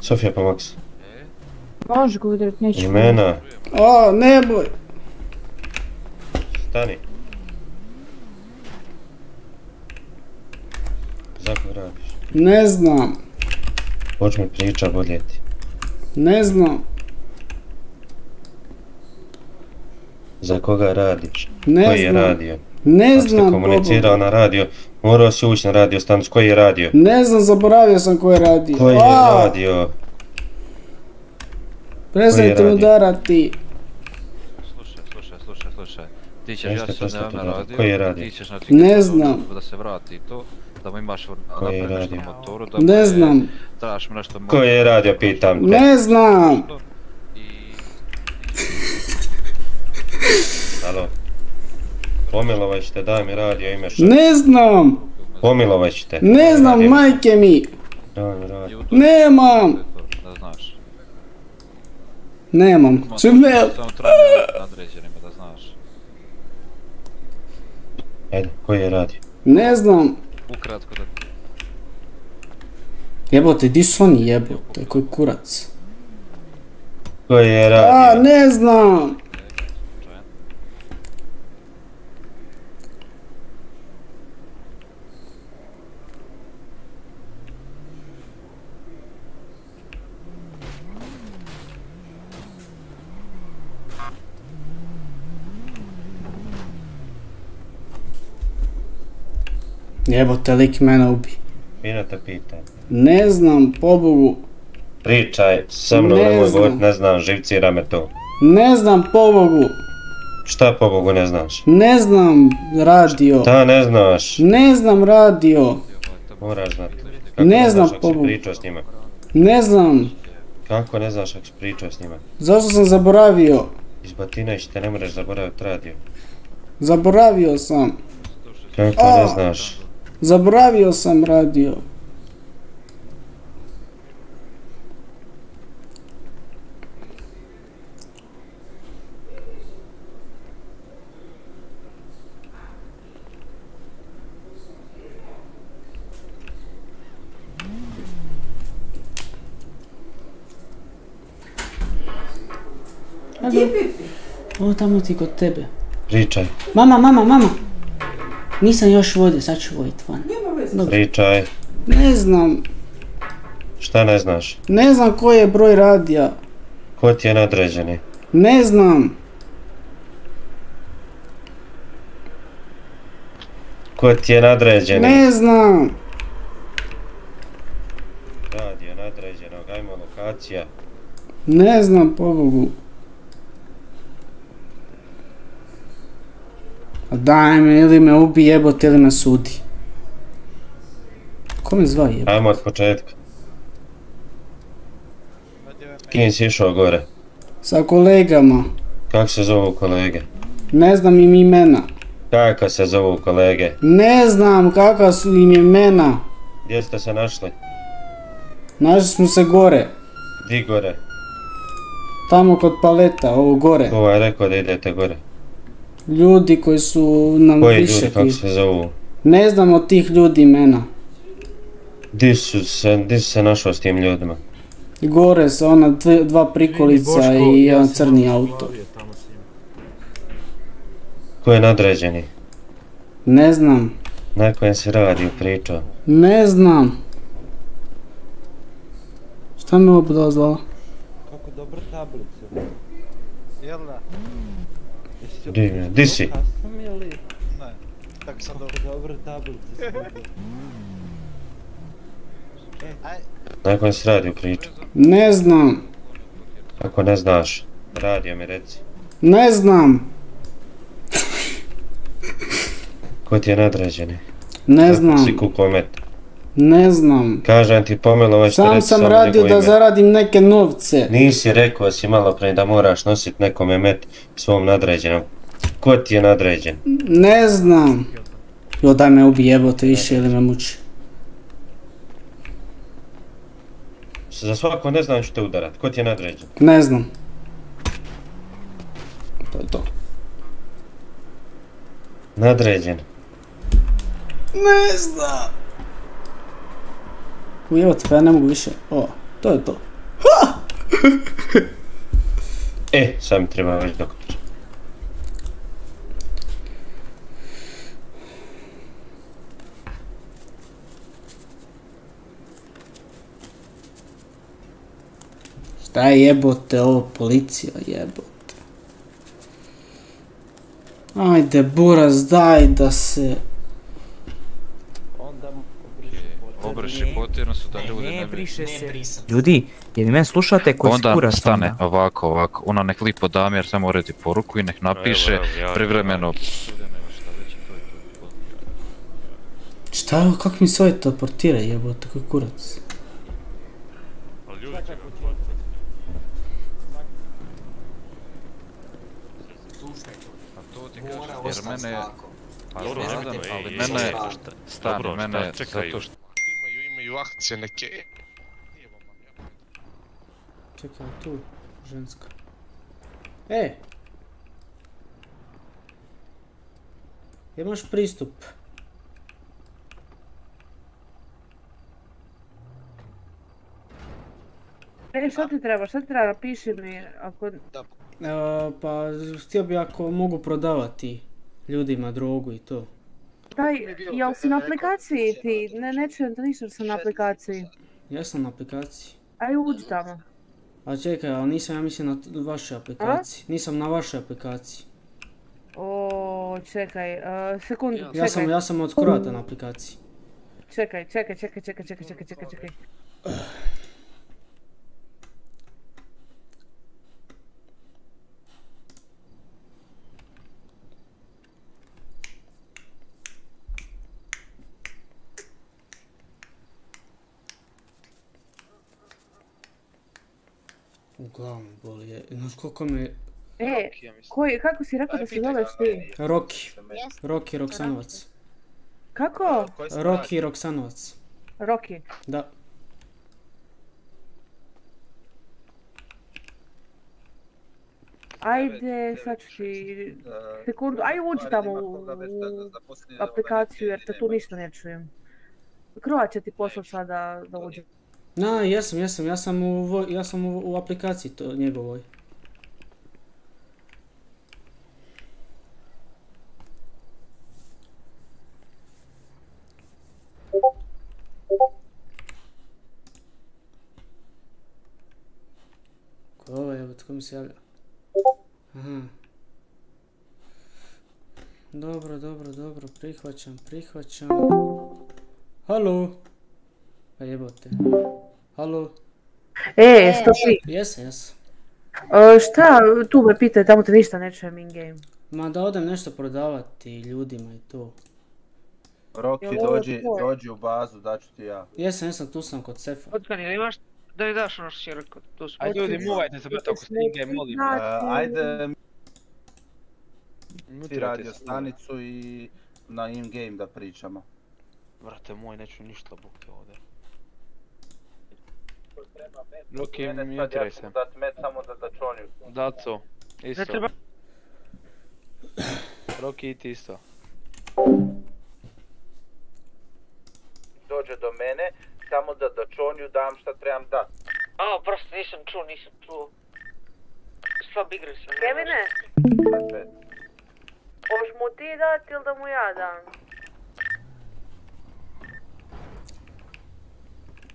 Sofija pomak se. Možeš ga udarit, neću. Imena? O, ne boj. Stani. Za kog radiš? Ne znam. Počmi priča boljeti. Ne znam. Za koga radiš? Ne Koji je znam. radio? Ne Ako ste znam, komunicirao pobogu. na radio, morao si ući na radio stanicu. Koji je radio? Ne znam, zaboravio sam ko je radio. Koji je A, radio? Prestanite udarati. Slušaj, slušaj, slušaj, slušaj. Ti ćeš, ja ne na radio, Koji je radio? ti ćeš znači Ne znam. Da se vrati to, da mu imaš napraviš na radio? motoru, da Ne znam. Trebaš mu nešto Koji je radio, pitam te. Ne znam. Alo. Pomilovat ćete, daj mi radio ime što. Ne znam. Pomilovat ćete. Ne znam, Radio. majke mi. Daj mi radio. Nemam. Da znaš. Nemam. Čim ne... Samo treba nadređenima da znaš. Ajde, koji je radio? Ne znam. Ukratko da Jebote, di su oni jebote, koji kurac. Koji je A, radio? ne znam. Jebote, lik mene ubi. Fino te pitam. Ne znam, pobogu. Pričaj, sa mnom Ne nemoj znam. govorit, ne znam, živcira me to. Ne znam, pobogu. Šta po Bogu ne znaš? Ne znam radio. Da, ne znaš. Ne znam radio. Moraš znati. Ne znam, znaš ako si pobogu. pričao s njima? Ne znam. Kako ne znaš ako si pričao s njima? Zašto sam zaboravio? Iz Batinajić te ne možeš zaboraviti radio. Zaboravio sam. Kako A. ne znaš? Zaboravio sam radio. Ovo tamo ti kod tebe. Pričaj, Mama, mama, mama. Nisam još vodio, sad ću vodit van. Pričaj. Ne znam, Šta ne znaš? ne znam koji je broj radija. Ko ti je nadređeni? Ne znam. Ko ti je nadređeni? Ne znam. Radio nadređenog, ajmo lokacija. Ne znam, pobogu. Daj me, ili me ubi jebote ili me sudi. Ko me zva jebote? Ajmo od početka. Kim si išao gore? Sa kolegama. Kako se zovu kolege? Ne znam im imena. Kako se zovu kolege? Ne znam kakva su im imena. Gdje ste se našli? Našli smo se gore. Di gore? Tamo kod paleta, ovo gore. Vam je rekao da idete gore? Ljudi koji su nam Koji više ljudi, kako se zovu? Ne znam od tih ljudi imena. Di su se, di se našao s tim ljudima? Gore sa ona dva prikolica Boško, i jedan crni auto. Ko je nadređeni? Ne znam. Na kojem si radio pričao? Ne znam. Šta me ovo budala zvala? Kako dobro tablicu. Jel da? Jesi Di, si? Ne. Tako sam dobro. Dobro Na kojem si radio pričao? Ne znam. Ako ne znaš, radio mi reci. Ne znam. Ko ti je nadređeni? Ne Kako znam. Si kukomet. Ne znam. Kažem ti pomilovać te Sam sam radio da ime. zaradim neke novce. Nisi rekao si malo pre da moraš nosit nekome met svom nadređenom. Ko ti je nadređen? Ne znam. Jo daj me ubi jebote više ili me muči. Za svako ne znam ću te udarat. Ko ti je nadređen? Ne znam. To je to. Nadređen. Ne znam. U jebote pa ja ne mogu više. O, to je to. E, sad mi treba već dok. Šta je jebote ovo policija jebote. Ajde Buraz daj da se... Onda Obrši potirno. su da ljudi ne briše se. Ljudi, je li me slušate koji Onda skura stane ovako, ovako, ona nek lipo Damir samo uredi poruku i nek napiše evo, ja- privremeno. Šta je ovo, kako mi se ovaj teleportira jebote, koji kurac? Ljudi će ga A to ti kažem, jer mene... Pa Dobro, znam, dobro, ali mene... Stani, mene, zato što... Imaju, imaju akcije neke. Čekaj, tu, ženska. E! Imaš pristup. E, šta ti treba? Šta ti treba? Piši mi ako... E, pa, htio bi ako mogu prodavati ljudima drogu i to. Daj, jel si na aplikaciji ti? Ne, ne čujem te ništa da sam na aplikaciji. Ja sam na aplikaciji. Aj, uđi tamo. A čekaj, ali nisam ja mislim na vašoj aplikaciji. Nisam na vašoj aplikaciji. O, čekaj, uh, sekundu, čekaj. Ja sam, ja sam od Kroata na aplikaciji. Čekaj, čekaj, čekaj, čekaj, čekaj, čekaj, čekaj, čekaj. U glavu boli je. Znaš koliko me... E, koji, kako si rekao da se zoveš ti? Roki. Roki Roksanovac. Kako? Roki Roksanovac. Roki. Da. Ajde, sad ću ti... Sekundu, aj uđi tamo u, aplikaciju jer te tu ništa ne čujem. Krova će ti poslat sada da uđe. Na, jesam, jesam, ja sam u, vo- ja sam u, u aplikaciji to njegovoj. Ko je ovo jebote, ko mi se javlja? Aha. Dobro, dobro, dobro, prihvaćam, prihvaćam. Halo? Pa jebote. Halo? E, stopi. Jesam, jesam. E, šta, tu me pitaj, tamo te ništa ne čujem in game. Ma da odem nešto prodavati ljudima i to. Roki, dođi, dođi u bazu, daću ti ja. Jesam, jesam, tu sam kod sefa. Otkani, ili imaš da mi daš ono što si rekao? Tu smo. Ajde, ljudi, muvajte se, brate, ako ste in-game, molim. E, ajde, ti radio stanicu i na in-game da pričamo. Brate moj, neću ništa buke ovdje. Ja mutiraj ću se. dat met samo da da čonju. Daco, isto. Ne treba- Roki i ti isto. Dođe do mene, samo da da čonju dam šta trebam dat. A, prosto nisam čuo, nisam čuo. Slab igre sam. Kevine, hoš mu ti dati ili da mu ja dam?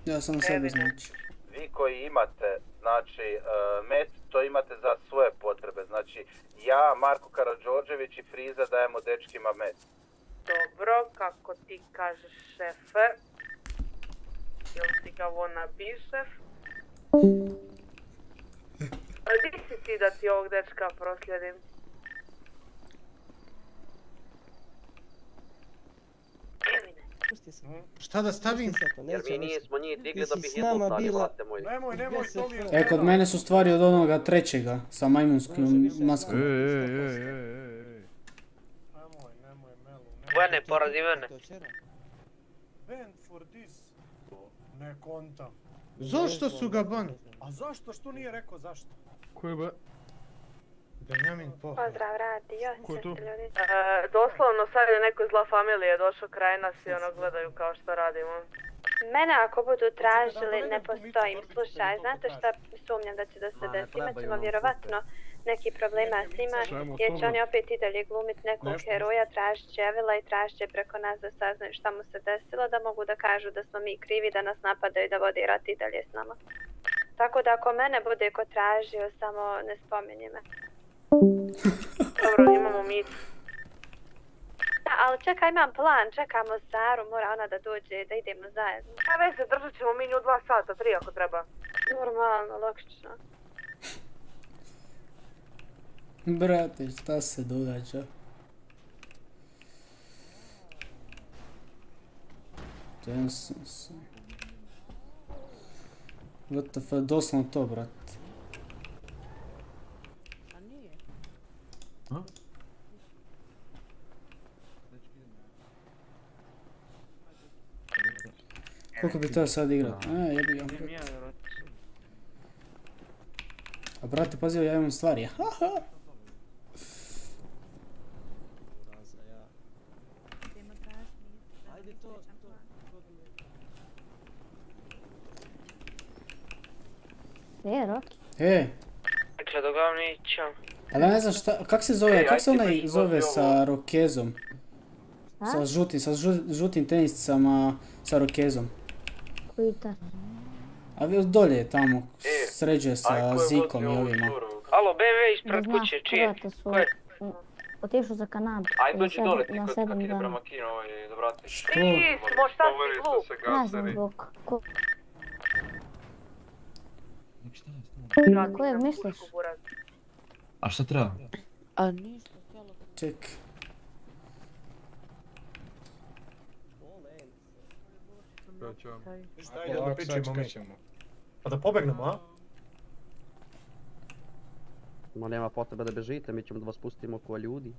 Ja sam na sebi znači. Vi koji imate, znači, e, met, to imate za svoje potrebe. Znači, ja, Marko Karadžorđević i Friza dajemo dečkima met. Dobro, kako ti kažeš šefe? Jel ti ga be šef? A di si ti da ti ovog dečka proslijedim? Šta da stavim? Jer mi nismo njih digli da bi ih jednostavni, brate moji. Nemoj, nemoj, to mi je... E, kod mene su stvari od onoga trećega, sa majmunskom maskom. Vene, poradi mene. Band for this. Ne kontam. Zašto su ga ban? A zašto? Što nije rekao zašto? Koji ba? Benjamin po. Pozdrav radio, Ko je tu? ljudi. E, doslovno sad je neko iz La Familije došao kraj nas i ono gledaju kao što radimo. Mene ako budu tražili ne postojim. Slušaj, znate šta sumnjam da će da se desi? Imat trebaju ćemo nam vjerovatno neki problema s njima jer će oni opet i dalje glumit nekog Nešto. heroja, tražit će Evila i tražit će preko nas da saznaju šta mu se desilo, da mogu da kažu da smo mi krivi, da nas napadaju, da vodi rat i dalje s nama. Tako da ako mene bude ko tražio, samo ne spominje me. Dobro, imamo mi. Da, ali čekaj, imam plan, čekamo Saru, mora ona da dođe, da idemo zajedno. A veze, držat ćemo mi nju dva sata, tri ako treba. Normalno, logično. Brate, šta se događa? The fuck, doslovno to, brate. Koliko bi to sad igrat? A, jebi ga. A brate, pazi, ja imam stvari. Haha. E, Roki. E, Dakle, Dogovnića. ali ja ne znam šta, kak se zove, kak se onaj imaš zove sa rokezom? A? Sa žutim, sa žu- žutim tenisicama, sa rokezom. Koji ta? A vi dolje je tamo, E, sređuje sa Zikom i ovima. Alo, BMW ispred kuće, čije? brate, su Ko je? otišao za Kanadu. Ajde Na dođi dole, ti kak ide prema kinu ovaj, da vratiš. Što? Smo šta si glup? Ne znam zbog ko... Na kojeg misliš? A šta treba? A ništa, Ček. Šta ide da pičemo mi? Pa da pobegnemo, a? Ma nema potrebe da bežite, mi ćemo da vas pustimo ko ljudi.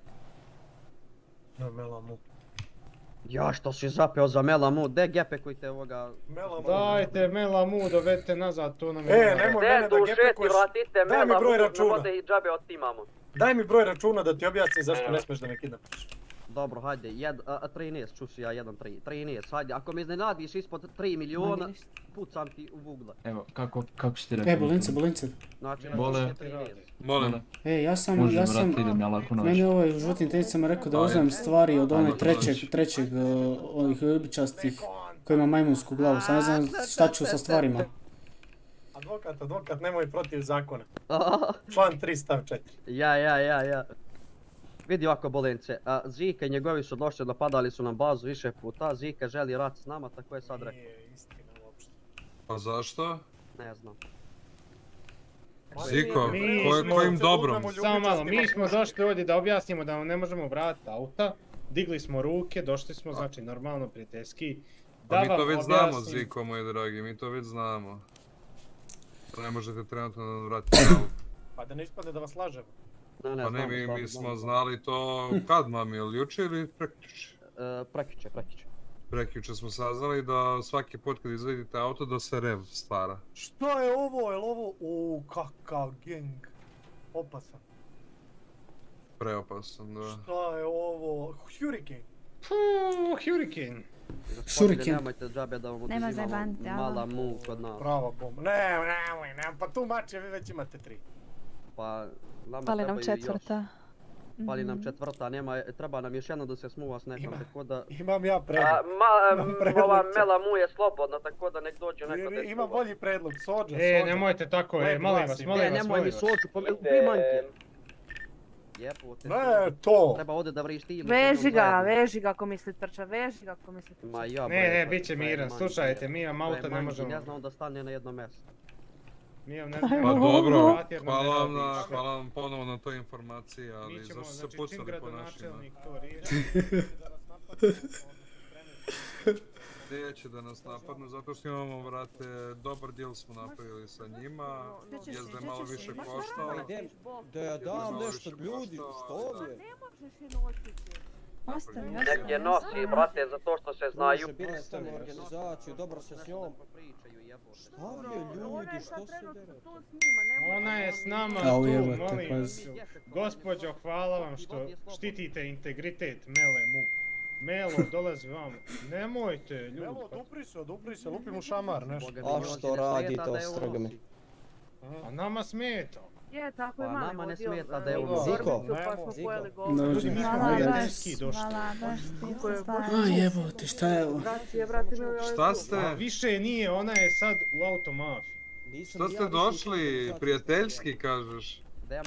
Na Melamu. Ja što si zapeo za Melamu, de gepe koji te ovoga... Melamu. Dajte Melamu, dovedite nazad, to nam je... E, nemoj mene da gepekuješ. Daj mi broj računa. Daj mi broj računa da ti objasnim zašto ne smiješ da me kidnapaš. Dobro, hajde, jed, a, a, 13, čuši ja, 1, 3, 13, hajde, ako me iznenadiš ispod 3 miliona, pucam ti u Google. Evo, kako, kako si ti rekao? E, bolince, bolince. Znači, Bole. 13. Molim. E, ja sam, ja sam, idem ja lako noć. meni ovaj u životnim tenicama rekao da uzmem stvari od one Ajde, trećeg, trećeg, uh, ovih ljubičastih koji ima majmunsku glavu, sad ne znam šta ću sa stvarima. Advokat, advokat, nemoj protiv zakona. Član 3 stav 4. Ja, ja, ja, ja. Vidi ovako bolence, a, Zika i njegovi su došli, napadali su nam bazu više puta, Zika želi rat s nama, tako je sad rekao. Pa zašto? Ne znam. Ziko, Mi ko- smo- kojim dobrom? Samo malo, mi smo došli ovdje da objasnimo da vam ne možemo vratiti auta. Digli smo ruke, došli smo, znači normalno prijateljski. Pa mi Da to već znamo, Ziko, moj dragi, mi to već znamo. Ne možete trenutno nam vratiti auto. Pa da ne ispadne da vas lažemo. Ne, ne, Pa ne, mi, mi smo znali to kad, mami, ili juče ili prekjuče? E, prekjuče, prekjuče. Prekjuče smo saznali da svaki put kad izvedite auto da se rev stvara. Šta je ovo, je li ovo? U kakav geng. Opasan. Preopasan, da. Šta je ovo? Hurricane. Puuu, Hurricane. Gospodine, nemojte džabe da vam Nema zajebante, mala mu kod nas. Prava bomba. Ne, nemoj, nemoj, pa tu mače vi već imate tri. Pa, nama Fali nam četvrta. Fali nam Mhm. četvrta, nema, treba nam još jedno da se smuva s nekom, tako da... Imam ja A, predlog. ma, Imam predlog. ova Mela mu je slobodna, tako da nek dođe neko da Ima bolji predlog, sođa, E, sođa. nemojte tako, e, molim vas, ima. molim Ne, vas, nemoj molim mi vas. soču, pa manke. Jebote. Ne, to. Treba ovdje da vrišti. Veži ga, veži ga ako misli trča, veži ga ako misli trča. Ma ja, Ne, bre, ne, bit će miran, slušajte, mi je auto ne možemo- Ne znam da stane na jedno mjesto. Mi Pa dobro, hvala vam, na, hvala vam ponovo na toj informaciji, ali Mi ćemo, zašto se znači, čim pucali po našima? gradonačelnik to riješi, Neće da nas napadnu, zato što imamo, vrate, dobar deal smo napravili sa njima, jezda je malo više koštao. Da ja dam nešto ljudi, što je? Ostavi, Nek je nosi, brate, zato što se znaju. Može biti organizaciju, dobro se s njom. Šta je ljudi, što se dere? Ona je s nama tu, molim vas. Gospođo, hvala vam što štitite integritet Mele mu. Melo, dolazi vam. Nemojte, ljudi. Melo, odupri se, odupri se, lupi mu šamar, nešto. A što radite, ostrog mi? A nama smeta. Je, tako je Pa mali nama ne smeta e, da je u torbicu, Ziko, pa smo pojeli mi smo došli. hvala baš, ti šta je ovo? Ovaj Šta ste? Više nije, ona je sad u automafiji. Šta ste došli, prijateljski kažeš? Da ja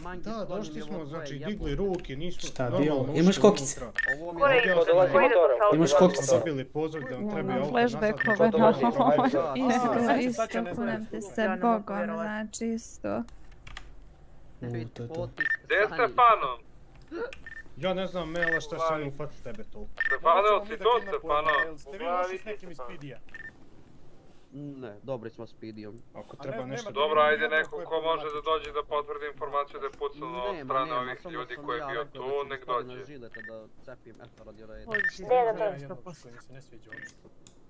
došli smo, ovo znači, digli ruke, nismo... Šta, Imaš kokice? unutra. Ovo mi Ko je je rekao, dolazi ko je rekao motorom. sa Imaš kokice? Dobili pozor da vam treba auto flashbackove, no. Isto, Isto, kunem ti se Bogom, znači isto. U, to je to. Potis, Gdje je. Stefano? Ja ne znam, Mela, šta će on ufati tebe toliko. Stefano, si to Stefano? Ste vi loši s nekim iz Pidija? Ne, dobri smo s Pidijom. Ako treba ne- nešto... Dobro, ajde neko ko može da dođe da potvrdi informaciju da je pucano od strane ovih ljudi sam koji je bio tu, nek dođe. žilete da cepim, eto reda. Da, sto Što posto. mi se ne sviđa uopšte.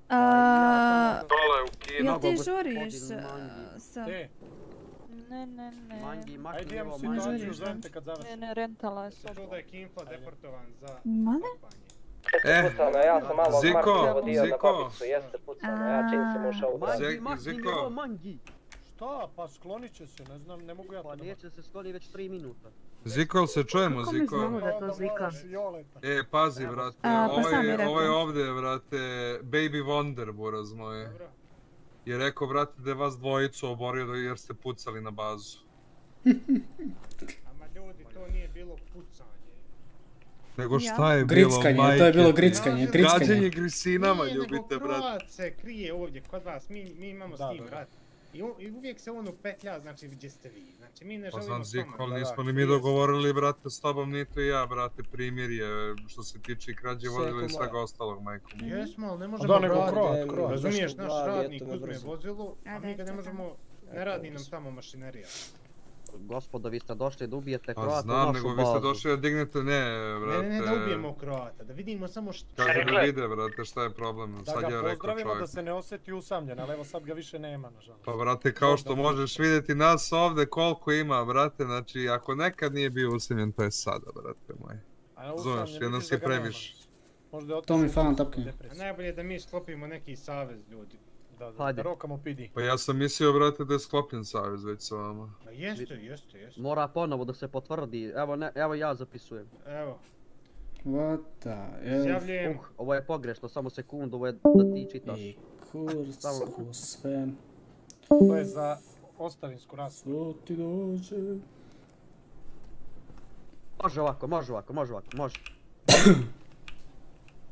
A, Dole u kinu. Jel ti žuriš Mangi. sa... Ne, ne, ne. Mangi, makni ajde ovo situaciju, mangi. žuriš, zovem te kad Ne, završim. ne, rentala je sobu. čuo da je Kimfla deportovan za Mane? kopanje. E, ja sam malo Ziko, Ziko. babicu, jeste pucano, ja čim sam ušao u grad. Mangi, Zek- makni mi Ziko. ovo mangi. Šta? Pa sklonit će se, ne znam, ne mogu ja to Pa neće se skloni već 3 minuta. Ziko, se čujemo, Kako mi znamo Ziko? da je to Zika? E, pazi, vrate, A, pa ovaj, rekao. ovaj ovdje, vrate, Baby Wonder, buraz moje, Dobro. Je rekao, vrate, da je vas dvojicu oborio da- jer ste pucali na bazu. Ama ljudi, to nije bilo pucanje. Nego šta je bilo, Grickanje, majke to je bilo grickanje, Gađanje grickanje. grisinama Nije, nego ljubite, brate. Kroat se krije ovdje kod vas, mi, mi imamo Da, s tim. I, I uvijek se on upetlja, znači gdje ste vi. Znači mi ne Pa želimo znam s Ziko, vama. ali da, nismo ni mi dogovorili, brate, s tobom niti ja, brate, primjerje, što se tiče i krađe vozila i svega ostalog, majko. mi. Jesmo, ali ne A možemo da, nego. Razumiješ, naš radnik uzme vozilo, a mi ga ne možemo, ne radi nam tamo mašinerija. Gospodo, vi ste došli da ubijete Kroata u znam, nego vi ste došli da dignete, ne, brate. ne, ne, da ubijemo Kroata, da vidimo samo što... Kaže da vide, brate, šta je problem, Da sad ga je rekao pozdravimo čovjek. da se ne osjeti usamljen, ali evo sad ga više nema, nažalost. Pa brate, kao što možeš vidjeti nas ovdje koliko ima, brate, znači ako nekad nije bio usamljen, to je sada, brate moj. A da ga nema. previše. Možda je To mi. A najbolje je da mi sklopimo neki savez, ljudi. Da, da, Hajde. da rokamo pidi. Pa ja sam mislio, brate, da je sklopljen savez već sa vama. Pa jeste, jeste, jeste. Mora ponovo da se potvrdi, evo, ne, evo ja zapisujem. Evo, What the hell? izjavljujem. Uh, ovo je pogrešno, samo sekundu, ovo je da ti čitaš. I kurcu sve. To je za ostavinsku rasu. Co ti dođe? Može ovako, može ovako, može ovako, može.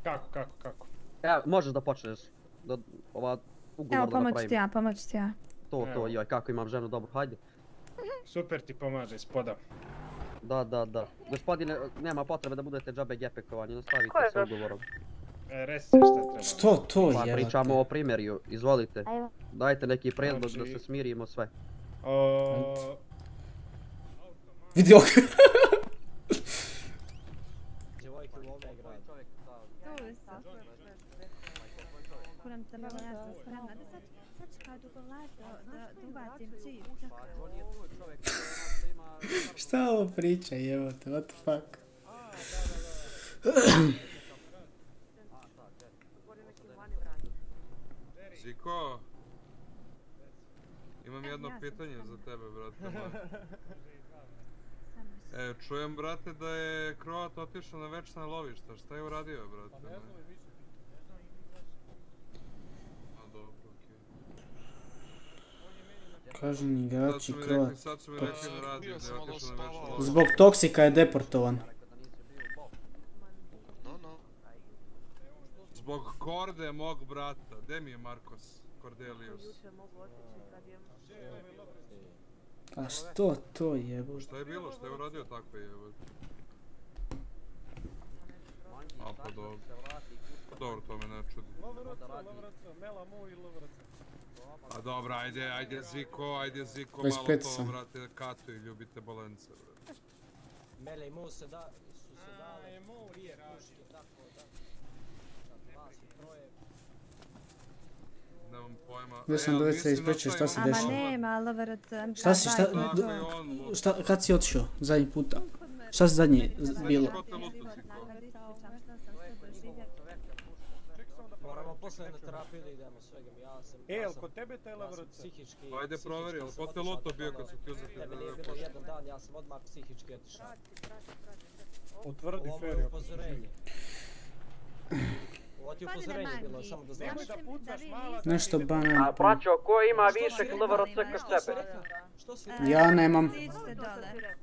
Kako, kako, kako? Evo, možeš da počneš. Da, ova ugovor Evo, da pomoć ti napravim. ja, pomoć ti ja. To, to, Evo. joj, kako imam ženu dobro, hajde. Super ti pomaže, spoda. Da, da, da. Gospodine, nema potrebe da budete džabe gepekovani, nastavite Ko je sa došao? ugovorom. E, resi šta treba. Što to Pa je? pričamo o primjerju, izvolite. Ajmo. Dajte neki predlog da Znači- se smirimo sve. O... Vidi. Djevojke u ovome gradu. Tu sam. Malo, ja sam spremna. Da sad, sad ću kao dugo vlast da, da, da ubacim čip. Šta ovo priča, jebote, what the fuck? Ziko? Imam jedno pitanje za tebe, brate moj. E, čujem, brate, da je Kroat otišao na večna lovišta. Šta je uradio, brate moj? A, dobro, okej. Kažem Sad igrači su mi rekli, Kroat. sad su mi rekli da radi, da je otišao na večna lovišta. Zbog toksika je deportovan. Zbog korde mog brata. Gdje mi je Markos Cordelius? A što to jebote? Šta je bilo? Šta je uradio tako jebote? A pa dobro. Dobro, to me ne čudi. LVRC, LVRC, Mela mu i LVRC. A dobro, ajde, ajde Ziko, ajde Ziko, 25 malo to, brate, katu i ljubite bolence, brate. Mele i Mu se da, su se dali puške, tako da. Sad vas i troje. Nemam pojma. Gdje sam E, se da ispričao šta se on- Ama nema, MK2 Šta si, šta, šta, kad si otišao zadnji puta? Šta si zadnje z- bilo? Poslije na terapiju da idemo svega ja sam... E, ja jel kod tebe taj ja LVRC? Psihički... Pa ajde psihički proveri, jel sam ko te od bio kad su ti uzeti Tebe da nije bilo jedan dan, ja sam odmah psihički otišao. Je Ferio. upozorenje. Ovo ti je upozorenje bilo, samo da znaš. Nešto A banan. braćo, ko ima višek LVRC kod si Ja nemam.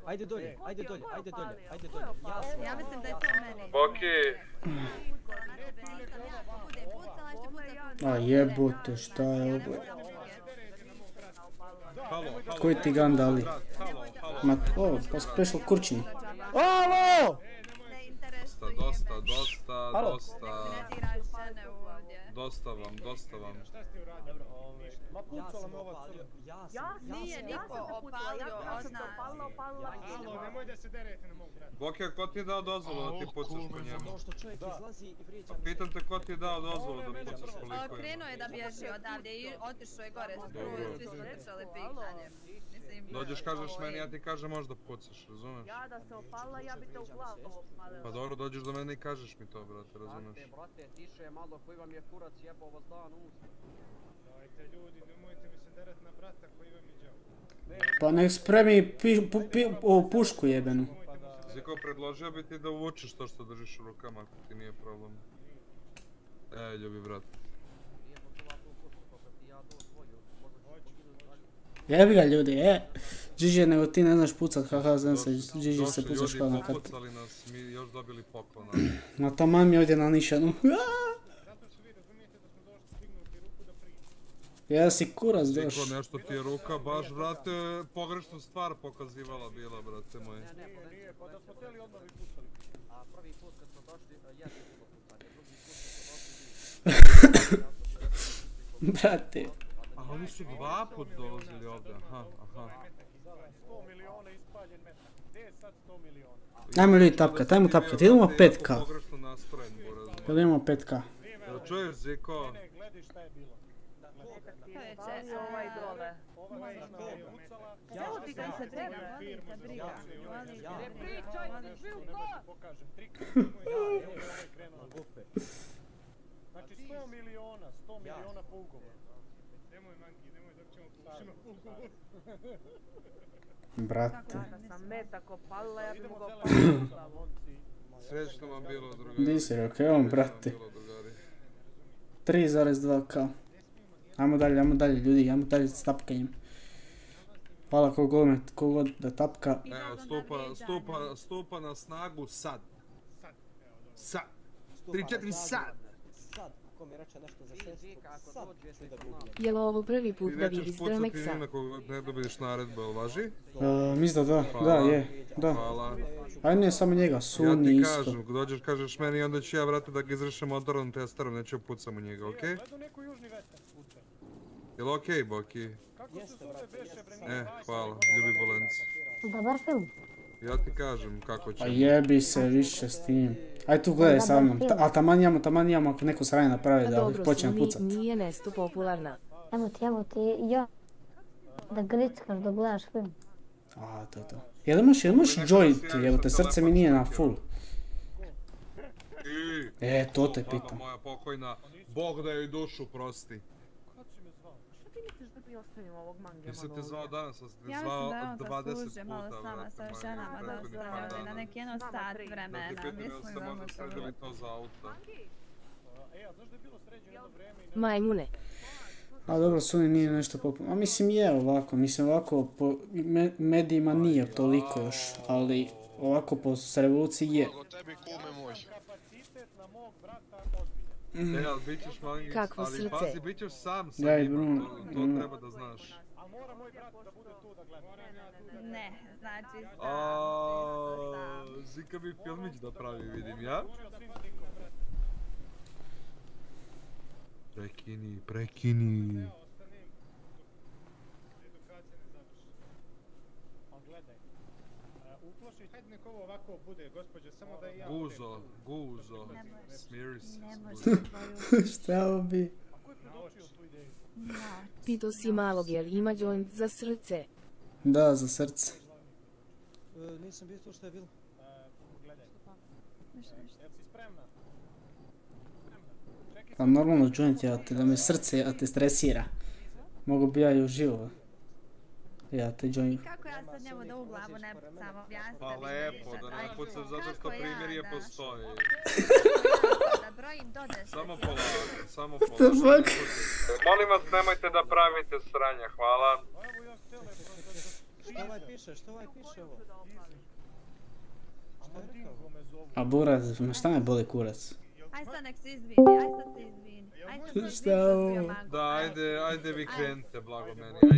Ajde dolje, ajde dolje, ajde dolje, ajde dolje. Ja. Ja mislim da je to meni. Boki, A jebote, šta je ovo? Koji ti gan dali? Ma, o, pa special kurčin. Alo! Dosta, dosta, dosta, dosta. Dosta vam, dosta vam. Ma pucala me ova crna. ja sam... Ja sam, Nije ja niko opalio ja sam opalila, opalila. Alo, nemoj da se derete na mog brata. Boki, a ko ti je dao dozvolu da ti pucaš po njemu? To što čovjek izlazi i vrijeđa me. Pitam te ko ti je dao dozvolu da pucaš koliko ima? Krenuo je da bježi odavdje i otišao je gore svi su trčali pitanjem. Mislim, Dođeš, kažeš meni, ja ti kažem možda pucaš, razumeš? Ja da se opalila, ja bi te u glavu opalila. Pa dobro, dođeš do mene i kažeš mi to, brate, razumeš? Brate, brate, tiše malo, koji vam je kurac jebao vas dan usta. Dajte ljudi, nemojte mi se deret na brata koji vam je džao. Pa nek spremi pi, pu, pi, o, pušku jebenu. Ziko, predložio bi ti da uvučeš to što držiš u rukama, ako ti nije problem. E, ljubi brat. Jebi ga ljudi, e. Gigi, nego ti ne znaš pucat, haha, znam se, Gigi se Došli pucaš ljudi, kao na kad. popucali nas, mi još dobili poklon. Ma taman mi ovdje na nišanu. Zato što vi razumijete da smo došli dignuti ruku da pričamo. Ja si kurac Ziko, doš. nešto ti je ruka baš, brate, pogrešnu stvar pokazivala bila, brate moji. Ne, ne, pa Nije, pa da smo htjeli odmah bi pucali. A prvi put kad smo došli, a, jeste bilo pucanje, drugi put kad smo došli, Brate. A oni su dva put dolazili ovdje, aha, aha. 100 milijuna udaljen metar. Gdje je sad 100 miliona? Ajmo ljudi tapkat, ajmo tapkat, idemo 5k. Pogrešno nastrojen, Buraz. Jel imamo 5k? Jel čuješ, Ziko? Ne, gledaj šta je bilo. Pali ovaj dole. Ova je ucala. Evo ti kad se treba. Briga. zaposlene. Ne pričaj, svi u možeš pokažem. Trik. Ga ovaj krenuo. Znači 100 miliona, 100 miliona po ugovoru. Nemoj mangi, nemoj dok ćemo pušimo ugovor. Brate. Da sam metako palila, ja bi mogao paliti. Srećno vam bilo, drugari. Di si rekao, evo brate. 3,2k. Ajmo dalje, ajmo dalje ljudi, ajmo dalje s tapkanjem. Hvala kogod, me- kogod da tapka. Evo, stupa, stupa, stupa na snagu sad. Sad. 3-4 sad. Sad, ako mi reče nešto za šest, sad ću da googlam. Je li ovo prvi put Ti da nećeš vidiš pucati Dromeksa? ime kog ne dobiješ naredbe, jel važi? Uh, mislim da da, da je, da. Hvala. Aj ne, samo njega, Ja Suni ti isto. kažem, ako dođeš kažeš meni onda ću ja vrati da ga izrešem motornom testerom, neću pucam u njega, okej? Gledao neko južni slučaj. Jel okej, Boki? Kako se zove beše E, hvala, ljubi bolenci. Dobar film. Ja ti kažem kako će. Pa jebi se više s tim. Aj tu gledaj sa mnom, Ta- a taman imamo, taman imamo ako neko sranje napravi A da počnem Suni pucat. nije nesto popularna. Evo ti, evo ti, ja. Da grickaš dok gledaš film. A, to je to. Jel imaš, jel imaš joint, evo te srce mi nije na full. E, to te pitam. moja pokojna, Bog da joj dušu prosti. Mi ostavimo ovog mangema Nisam te zvao danas, sam te Ja zvao da je on 20 zaslužio malo puta, s nama, sa ženama da ostavili na neki jedno sat tri. Da ti vremena. Mislim ste da možda mu to sredili to za auto. E, a znaš da je bilo sređeno jedno vreme i Majmune. A dobro, Suni nije nešto popularno. A mislim je ovako, mislim ovako po me- medijima nije toliko još, ali ovako po revoluciji je. tebi kume moj. kapacitet na mog brata ozbiljan. E, ali bit ćeš mangic, Kakvo ali srce. pazi, bit ćeš sam sa njima, Bruno, to, to Bruno. treba da znaš. A mora moj brat da bude tu da gleda. Ne, znači A, Zika bi filmić da pravi, vidim ja. Prekini, prekini. A gledaj. E, Uplašić, Hajde nek ovo ovako bude, gospođa, samo da i ja... Guzo, guzo, smiri se. Šta ovo bi? ko je predočio tu ideju? Pito si malog jel ima joint za srce. Da, za srce. E, nisam bio tu što je bilo. E, Gledaj. Jel si spremna? Pa normalno joint ja te, da me srce ja te stresira. Mogu bi ja i uživo. Ja te joint. Kako ja sad njemu da u glavu ne pucam, objasnite Pa lepo, da ne pucam zato što primirje da- postoji. Da brojim do deset. Samo polako, samo the polako. fuck? Molim vas, nemojte da pravite sranja, hvala. Što ovaj piše, što ovaj piše ovo? Je? A buraz, ma šta me boli kurac? Aj sad nek se izvini, aj sad se izvini. Šta ovo? Da, aj. ajde, ajde vi krenite, blago meni, Ajde.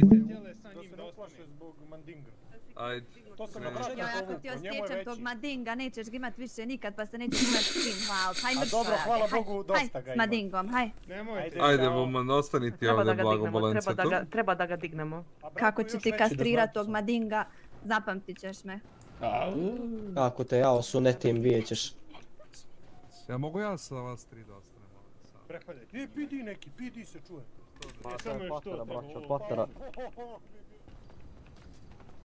ajde. Da se zbog mandinga. Ajde. To sam na krenite. brata Joj, ako ti je osjećam tog veći. madinga, nećeš ga imat više nikad, pa se nećeš imat s kim hvala. Haj A mrš dobro, hvala haj, Bogu, haj, dosta ga s ima. madingom, haj. Nemojte. Ajde, Vuman, ostanite Treba da ovdje, blago bolence treba da tu. treba da ga dignemo. Kako ću ti kastrirat tog madinga, zapamtit ćeš me. Ako te ja osunetim, vidjet ćeš. Ja mogu ja sa vas tri da Prepaljaj. E, pidi neki, pidi se čuje. Ma, E, to je patera, braćo, ovo. patera.